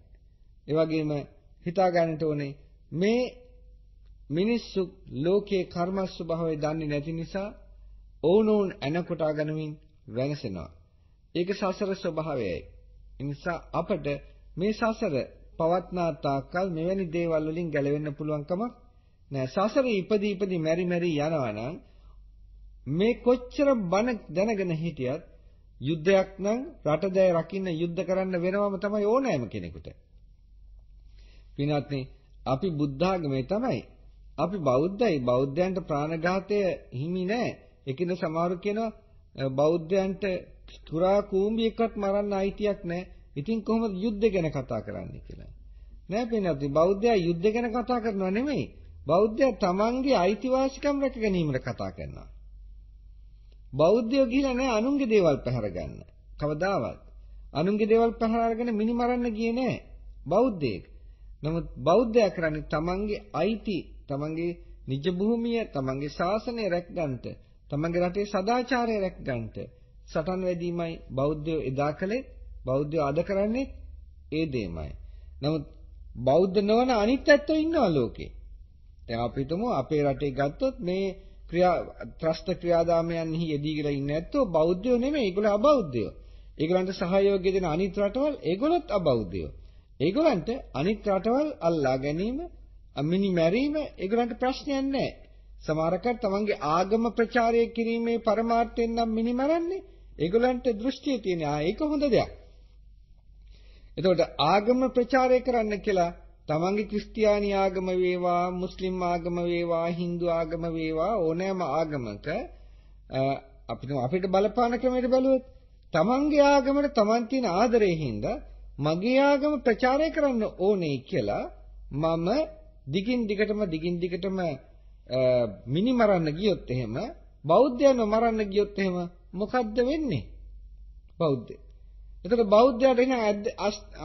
ඒ වගේම හිතා ගන්නට ඕනේ මේ මිනිස්සු ලෝකයේ කර්ම ස්වභාවය දන්නේ නැති නිසා ඔවුනොවුන් ඇනකොටා ගනිමින් වෙනසෙනවා. ඒක සසර ස්වභාවයයි. ඒ නිසා අපට මේ සසර පවත්නා තාක්කල් මෙවැනි දේවල් වලින් ගැලවෙන්න පුළුවන් කමක් නෑ. සසරේ ඉපදී ඉපදී මෙරි මෙරි යනවා නම් මේ කොච්චර බණ දැනගෙන හිටියත් යුද්ධයක් නම් රටදැය රකින්න යුද්ධ කරන්න වෙනවම තමයි ඕනෑම කෙනෙකුට. පින්වත්නි අපි බුද්ධාගමේ තමයි අපි බෞද්ධයි බෞද්ධයන්ට ප්‍රාණඝාතය හිමි නෑ ඒකින සමහරු කියනවා බෞද්ධයන්ට තුරා කූඹියක්වත් මරන්න අයිතියක් නැහැ. ඉතින් කොහොමද යුද්ධ ගැන කතා කරන්නේ කියලා. නෑ පින්නත් බෞද්ධයා යුද්ධ ගැන කතා කරනවා නෙමෙයි. බෞද්ධයා තමන්ගේ අයිතිවාසිකම් රැක ගැනීමට කතා කරනවා. බෞද්ධයෝ ගිහිලා නෑ අනුන්ගේ දේවල් පැහැර ගන්න. කවදාවත්. අනුන්ගේ දේවල් පැහැර අරගෙන මිනි මරන්න ගියේ නෑ. බෞද්ධයෙක්. නමුත් බෞද්ධයා කරන්නේ තමන්ගේ අයිති, තමන්ගේ නිජ භූමිය, තමන්ගේ ශාසනය රැක ගන්නට තමන්ගේ රටේ සදාචාරය රැක ගන්නට සටන් වැදීමයි බෞද්ධයෝ එදා කළේ බෞද්ධයෝ අද කරන්නේ ඒ දෙයමයි. නමුත් බෞද්ධ නොවන අනිත් ඇත්තෝ ඉන්නවා ලෝකේ. දැන් අපි හිතමු අපේ රටේ ගත්තොත් මේ ක්‍රියා ත්‍රස්ත ක්‍රියාදාමයන්හි යෙදී කියලා ඉන්නේ නැත්තෝ බෞද්ධයෝ නෙමෙයි ඒගොල්ලෝ අබෞද්ධයෝ. ඒගොල්ලන්ට සහයෝගය දෙන අනිත් රටවල් ඒගොල්ලොත් අබෞද්ධයෝ. ඒගොල්ලන්ට අනිත් රටවල් අල්ලා ගැනීම මිනි මැරීම ඒගොල්ලන්ට ප්‍රශ්නයක් නැහැ. සමහරකට තමන්ගේ ආගම ප්‍රචාරය කිරීමේ පරමාර්ථයෙන් නම් මිනි මරන්නේ. ඒගොල්ලන්ට දෘෂ්ටිය තියෙන. ආ ඒක හොඳ දෙයක්. එතකොට ආගම ප්‍රචාරය කරන්න කියලා තමන්ගේ ක්‍රිස්තියානි ආගම වේවා, මුස්ලිම් ආගම වේවා, Hindu ආගම වේවා ඕනෑම ආගමක අපිට අපිට බලපාන ක්‍රමයට බැලුවොත් තමන්ගේ ආගමට තමන් තියෙන ආදරයෙන් හින්දා මගේ ආගම ප්‍රචාරය කරන්න ඕනේ කියලා මම දිගින් දිගටම දිගින් දිගටම මිනි මරන්න ගියොත් එහෙම බෞද්ධයන්ව මරන්න ගියොත් එහෙම මොකද්ද වෙන්නේ? බෞද්ධ. එතකොට බෞද්ධයාට එන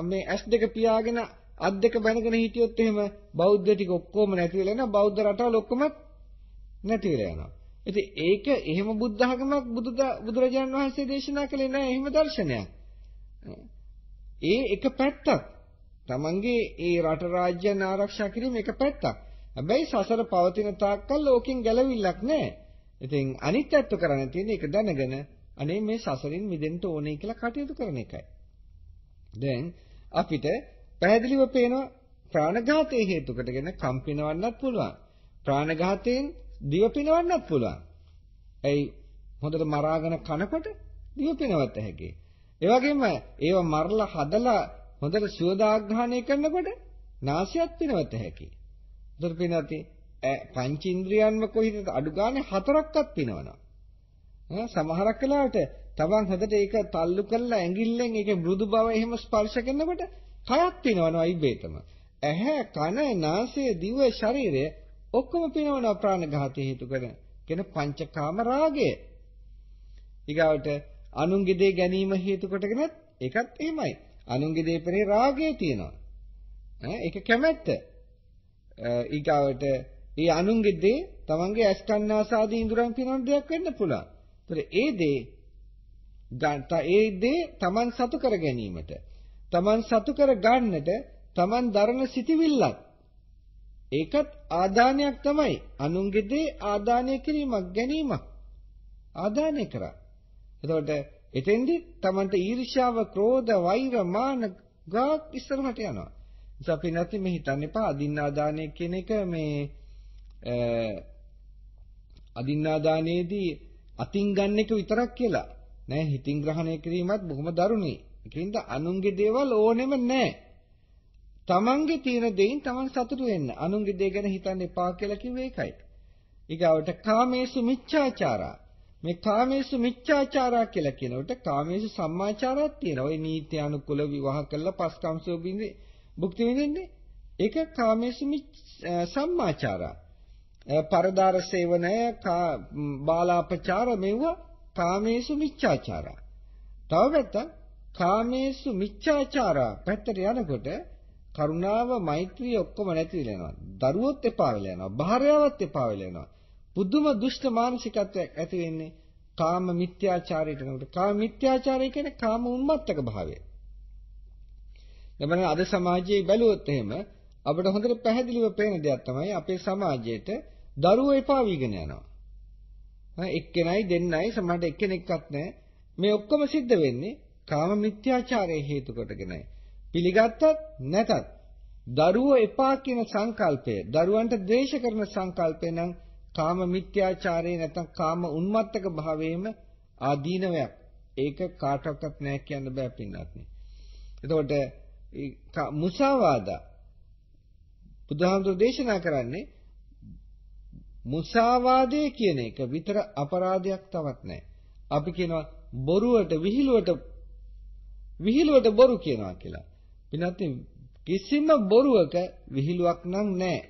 මේ ඇස් දෙක පියාගෙන අත් දෙක බැනගෙන හිටියොත් එහෙම බෞද්ධ ටික ඔක්කොම නැති වෙලා යනවා. බෞද්ධ රටවල ඔක්කොම නැති වෙලා යනවා. ඉතින් ඒක එහෙම බුද්ධ ධර්මයක් බුදුරජාණන් වහන්සේ දේශනා කළේ නැහැ එහෙම දර්ශනයක්. ඒ එක පැත්තක්. තමන්ගේ ඒ රට රාජ්‍යයන් ආරක්ෂා කිරීම එක පැත්තක්. හැබැයි සසර පවතින තාක්කල් ඕකෙන් ගැලවිල්ලක් නැහැ. ඉතින් අනිත් පැත්ත කරන්න තියෙන්නේ ඒක දැනගෙන අනේ මේ සසරින් මිදෙන්න ඕනේ කියලා කටයුතු කරන එකයි. දැන් අපිට පැහැදිලිව පේනවා ප්‍රාණඝාතයේ හේතු කොටගෙන කම්පිනවන්නත් පුළුවන්. ප්‍රාණඝාතයෙන් දිව පිනවන්නත් පුළුවන්. ඇයි හොඳට මරාගෙන කනකොට දිව පිනවත හැකියි. ඒ වගේම ඒව මරලා හදලා හොඳට සුවදාග්‍රහණය කරනකොට නාසයත් පිනවත හැකියි. උතර පිනවති පංචේන්ද්‍රයන්ම කොහේද අඩු ගානේ හතරක්වත් පිනවනවා. සමහරක් වෙලාවට තමන් හදට ඒක තල්ලු කරලා ඇඟිල්ලෙන් ඒකේ මෘදු බව එහෙම ස්පර්ශ කරනකොට කයත් පිනවනවා ඉබේටම. ඇහැ, කන, නාසය, දිව, ශරීරය ඔක්කොම පිනවනවා ප්‍රාණඝාතය හේතු කරගෙන. කියන පංචකාම රාගය. ඊගාවට අනුන්ගේ දේ ගැනීම හේතු කොටගෙනත් ඒකත් එහෙමයි. අනුන්ගේ දේ පෙරේ රාගය තියෙනවා. ඈ ඒක කැමැත්ත. ඊගාවට ඒ අනුන්ගේ දේ තමන්ගේ ඇස් කන්නාසාදී ඉඳුරන් පිනවන දෙයක් වෙන්න පුළුවන්. ඒතර ඒ දේ ගන්ත ඒ දේ තමන් සතු කර ගැනීමට තමන් සතු කර ගන්නට තමන් දරන සිටිවිල්ලක් ඒකත් ආදානයක් තමයි. අනුන්ගේ දේ ආදානය කිරීමක් ගැනීමක් ආදානය කරා. එතකොට එතෙන්දි තමන්ට ඊර්ෂ්‍යාව ක්‍රෝධ වෛර මාන ගාක් ඉස්සරහට යනවා. නිසා අපි නැති මේ හිතන්න එපා අදින්නාදානය කියන එක මේ අදින්නාදානයේදී අතින් ගන්න එක විතරක් කියලා. නෑ හිතින් ග්‍රහණය කිරීමත් බොහොම දරුණුයි. ඒකින්ද අනුන්ගේ දේවල් ඕනෙම නෑ. තමන්ගේ තියෙන දෙයින් තමන් සතුටු වෙන්න. අනුන්ගේ දේ ගැන හිතන්න එපා කියලා කිව්වේ ඒකයි. ඊගාවට කාමේසු මිච්ඡාචාරා. මේ කාමේසු මිච්ඡාචාරා කියලා කියනකොට කාමේසු සම්මාචාරයක් තියෙනවා. ওই නීති අනුකූල විවාහ කළා පස්කම්සෝ බින්දේ භුක්ති විඳින්නේ. ඒක කාමේසු සම්මාචාරා. පරදාර සේවනය බාලාපචාර මෙව කාමේසු මිච්ඡාචාරා. තව පැත්තක් කාමේසු මිච්ඡාචාරා පැත්තට යනකොට කරුණාව මෛත්‍රිය ඔක්කොම නැති වෙලා යනවා. දරුවොත් එපා වෙලා යනවා. භාර්යාවත් එපා වෙලා යනවා. පුදුම දුෂ්ට මානසිකත්වයක් ඇති වෙන්නේ කාම මිත්‍යාචාරයට නේද? කාම මිත්‍යාචාරය කියන්නේ කාම උන්මත්තක භාවය. එබැවින් අද සමාජයේ බැලුවොත් එහෙම අපිට හොඳට පැහැදිලිව පේන දෙයක් තමයි අපේ සමාජයේට දරුවෝ එපා වීගෙන යනවා. හා එක්කෙනයි දෙන්නයි සමහරට එක්කෙනෙක්වත් නැහැ. මේ ඔක්කොම සිද්ධ වෙන්නේ කාම මිත්‍යාචාරයේ හේතු කොටගෙනයි. පිළිගත්තත් නැතත් දරුවෝ එපා කියන සංකල්පය, දරුවන්ට ද්වේෂ කරන සංකල්පය නම් කාම මිත්‍යාචාරයේ නැත්නම් කාම උන්මත්තක භාවයේම ආදීනවයක්. ඒක කාටවත් නැහැ කියන්න බෑ පින්නත්. එතකොට මුසාවාදා බුදුහාමුදුරු දේශනා කරන්නේ මුසාවාදය කියන එක විතර අපරාධයක් තවත් නැහැ. අපි කියනවා බොරුවට විහිළුවට විහිළුවට බොරු කියනවා කියලා. පිනත් කිසිම බොරුවක විහිළුවක් නම් නැහැ.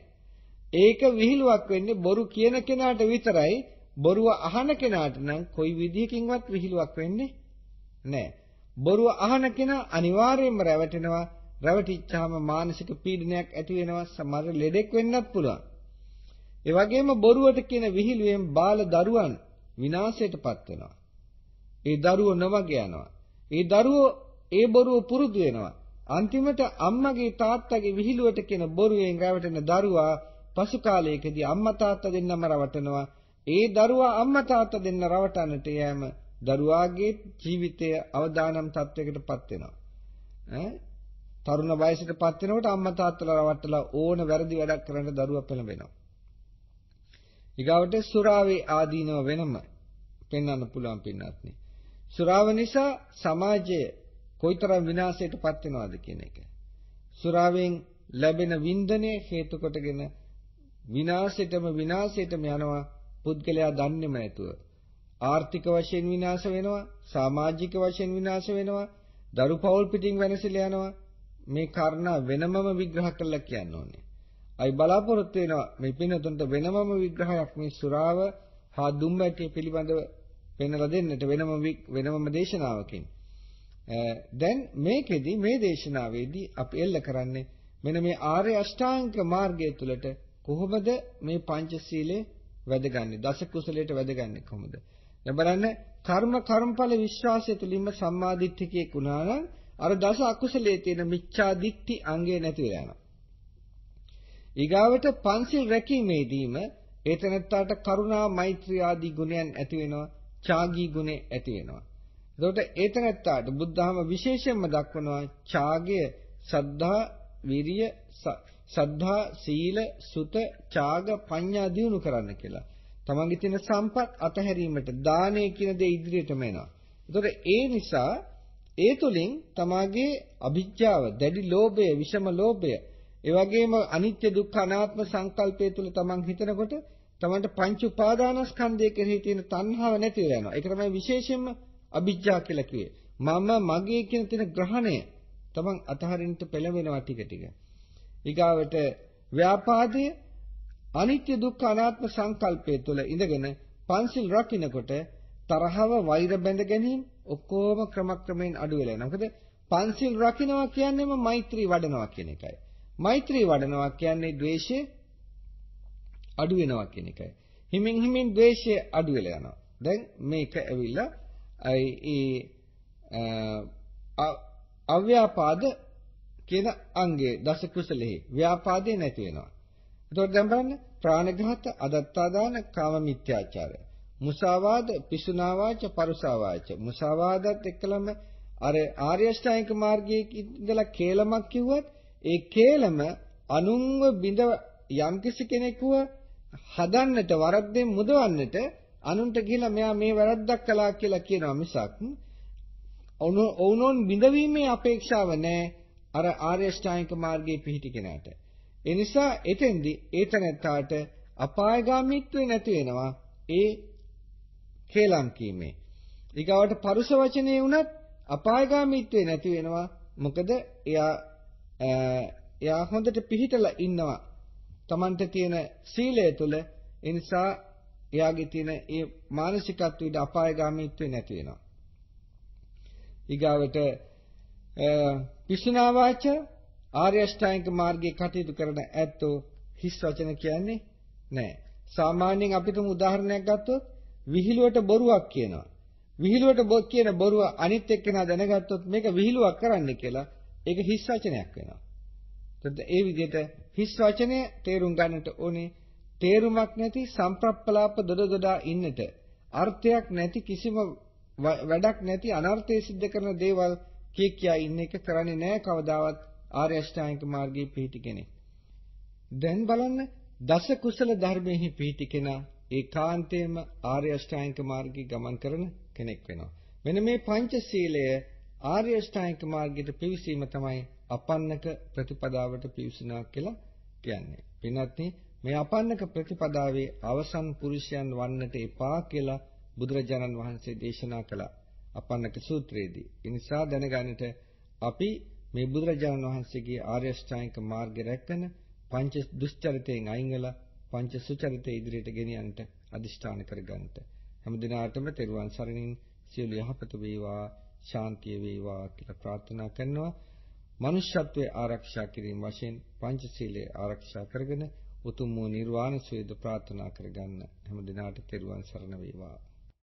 ඒක විහිළුවක් වෙන්නේ බොරු කියන කෙනාට විතරයි. බොරුව අහන කෙනාට නම් කොයි විදියකින්වත් විහිළුවක් වෙන්නේ නැහැ. බොරුව අහන කෙනා අනිවාර්යයෙන්ම රැවටෙනවා. රැවටිච්චාම මානසික පීඩනයක් ඇති වෙනවා. සමහර ලෙඩෙක් වෙන්නත් පුළුවන්. ඒ වගේම බොරුවට කියන විහිළුවෙන් බාල දරුවන් විනාශයටපත් වෙනවා. ඒ දරුවෝ නොමග යනවා. ඒ දරුවෝ ඒ බොරුව පුරුදු වෙනවා. අන්තිමට අම්මගේ තාත්තගේ විහිළුවට කියන බොරුවෙන් රැවටෙන දරුවා පසු කාලයකදී අම්මා තාත්තා දෙන්නම රවටනවා. ඒ දරුවා අම්මා තාත්තා දෙන්න රවටන්නට යෑම දරුවාගේ ජීවිතය අවදානම් තත්වයකටපත් වෙනවා. ඈ තරුණ වයසටපත් වෙනකොට අම්මා තාත්තලා රවට්ටලා ඕන වැරදි වැඩක් කරන්න දරුවා පෙළඹෙනවා. ඊගාවට සුරාවේ ආදීනව වෙනම පෙන්වන්න පුළුවන් පින්නත් නේ. සුරාව නිසා සමාජය කොයිතරම් විනාශයටපත් වෙනවද කියන එක. සුරාවෙන් ලැබෙන වින්දනය හේතු කොටගෙන විනාශයටම විනාශයටම යනවා පුද්ගලයා දන්නේම නැතුව. ආර්ථික වශයෙන් විනාශ වෙනවා, සමාජික වශයෙන් විනාශ වෙනවා, දරු පවුල් පිටින් වෙනසලා යනවා. මේ කාරණා වෙනමම විග්‍රහ කරලා කියන්න ඕනේ. අයි බලාපොරොත්තු වෙනවා මේ පින්නතුන්ට වෙනමම විග්‍රහයක් මේ සුරාව හා දුම්බැටිය පිළිබඳව පෙන්වලා දෙන්නට වෙනම වෙනමම දේශනාවකින්. දැන් මේකෙදි මේ දේශනාවේදී අපි එල්ල කරන්නේ මෙන්න මේ ආර්ය අෂ්ටාංග මාර්ගය තුළට කොහොමද මේ පංචශීලයේ වැදගන්නේ දස කුසලයට වැදගන්නේ කොහොමද දැන් බලන්න කර්ම කර්මඵල විශ්වාසය තුළින්ම සම්මාදිට්ඨිකයෙක් වුණා නම් අර දස අකුසලයේ තියෙන මිච්ඡා දිට්ඨි අංගය නැති වෙලා යනවා ඊගාවට පංචිල් රැකීමේදීම ඒතනත්තාට කරුණා මෛත්‍රී ආදී ගුණයන් ඇති වෙනවා ඡාගී ගුණේ ඇති වෙනවා එතකොට ඒතනත්තාට බුද්ධහම විශේෂයෙන්ම දක්වනවා ඡාගය සද්ධා විරිය සද්ධා සීල සුත ඡාග පඤ්ඤා දියුණු කරන්න කියලා. තමන්ගේ තියෙන සම්පත් අතහැරීමට දානය කියන දේ ඉදිරියටම එනවා. එතකොට ඒ නිසා ඒ තුලින් තමාගේ අභිජ්ජාව, දැඩි ලෝභය, විෂම ලෝභය, ඒ වගේම අනිත්‍ය දුක්ඛ අනාත්ම සංකල්පය තුල තමන් හිතනකොට තමන්ට පංච උපාදානස්කන්ධය කෙරෙහි තියෙන තණ්හාව නැති වෙලා යනවා. ඒක තමයි විශේෂයෙන්ම අභිජ්ජා කියලා කියේ. මම මගේ කියන තියෙන ග්‍රහණය තමන් අතහරින්න පෙළඹෙනවා ටික ටික. ඊගාවට ව්‍යාපාදයේ අනිත්‍ය දුක්ඛ අනාත්ම සංකල්පය තුළ ඉඳගෙන පන්සිල් රකින්නකොට තරහව වෛර බැඳ ගැනීම ඔක්කොම ක්‍රමක්‍රමයෙන් අඩු වෙලා යනවා. මොකද පන්සිල් රකින්නවා කියන්නේම මෛත්‍රී වඩනවා කියන එකයි. මෛත්‍රී වඩනවා කියන්නේ ද්වේෂය අඩු වෙනවා කියන එකයි. හිමින් හිමින් ද්වේෂය අඩු වෙලා යනවා. දැන් මේක ඇවිල්ලා ඒ අව්‍යාපාද කියන අංගයේ දස කුසලෙහි ව්‍යාපාදේ නැති වෙනවා. එතකොට දැන් බලන්න ප්‍රාණඝාත, අදත්තාදාන, කාම මිත්‍යාචාරය. මුසාවාද, පිසුනාවාච, පරුසාවාච. මුසාවාදත් එක්කලම අර ආර්ය අෂ්ටාංගික මාර්ගයේ ඉඳලා කේලමක් කිව්වත් ඒ කේලම අනුන්ව බිඳ යම්කිසි කෙනෙකුව හදන්නට වරද්දෙන් මුදවන්නට අනුන්ට ගිහිලා මෙයා මේ වැරද්දක් කළා කියලා කියනවා මිසක් ඔවුනොන් බිඳවීමේ අපේක්ෂාව නැහැ අර ආර්ය ශ්‍රාණික මාර්ගයේ පිහිටි කෙනාට. ඒ නිසා එතෙන්දි ඒතනත්තාට අපායගාමීත්වේ නැති වෙනවා ඒ කේලම් කීමේ. ඊගාවට පරුස වචනේ වුණත් අපායගාමීත්වේ නැති වෙනවා. මොකද එයා එයා හොඳට පිහිටලා ඉන්නවා. Tamante තියෙන සීලය තුල ඒ නිසා එයාගේ තියෙන ඒ මානසිකත්වයට අපායගාමීත්වේ නැති වෙනවා. ඊගාවට පිසුනාවාච ආර්ය අෂ්ටාංගික මාර්ගයේ කටයුතු කරන ඇත්තෝ හිස් වචන කියන්නේ නැහැ. සාමාන්‍යයෙන් අපිටම උදාහරණයක් ගත්තොත් විහිළුවට බොරුවක් කියනවා. විහිළුවට කියන බොරුව අනිත් එක්කෙනා දැනගත්තොත් මේක විහිළුවක් කරන්න කියලා ඒක හිස් වචනයක් වෙනවා. එතකොට ඒ විදිහට හිස් වචනය තේරුම් ගන්නට ඕනේ තේරුමක් නැති සම්ප්‍රප්පලාප දොඩ දොඩා ඉන්නට අර්ථයක් නැති කිසිම වැඩක් නැති අනර්ථය සිද්ධ කරන දේවල් කිය කියා ඉන්න එක කරන්නේ නැහැ කවදාවත් ආර්ය අෂ්ටාංගික මාර්ගයේ පිහිටි කෙනෙක්. දැන් බලන්න දස කුසල ධර්මෙහි පිහිටි කෙනා ඒකාන්තයෙන්ම ආර්ය අෂ්ටාංගික මාර්ගයේ ගමන් කරන කෙනෙක් වෙනවා. මෙන්න මේ පංචශීලය ආර්ය අෂ්ටාංගික මාර්ගයට පිවිසීම තමයි අපන්නක ප්‍රතිපදාවට පිවිසනවා කියලා කියන්නේ. පින්වත්නි මේ අපන්නක ප්‍රතිපදාවේ අවසන් පුරුෂයන් වන්නට එපා කියලා බුදුරජාණන් වහන්සේ දේශනා කළා. අපන්නක සූත්‍රයේදී. ඒ නිසා දැනගන්නට අපි මේ බුදුරජාණන් වහන්සේගේ ආර්ය ශ්‍රාණික මාර්ගය රැකගෙන පංච දුස්චරිතයෙන් අයින් වෙලා පංච සුචරිතය ඉදිරියට ගෙනියන්නට අදිෂ්ඨාන කරගන්නට. හැම දිනාටම තෙරුවන් සරණින් සියලු යහපත වේවා ශාන්තිය වේවා කියලා ප්‍රාර්ථනා කරනවා. මනුෂ්‍යත්වයේ ආරක්ෂා කිරීම වශයෙන් පංචශීලයේ ආරක්ෂා කරගෙන උතුම් වූ නිර්වාණ සුවය ප්‍රාර්ථනා කරගන්න. හැම දිනාට තෙරුවන් සරණ වේවා.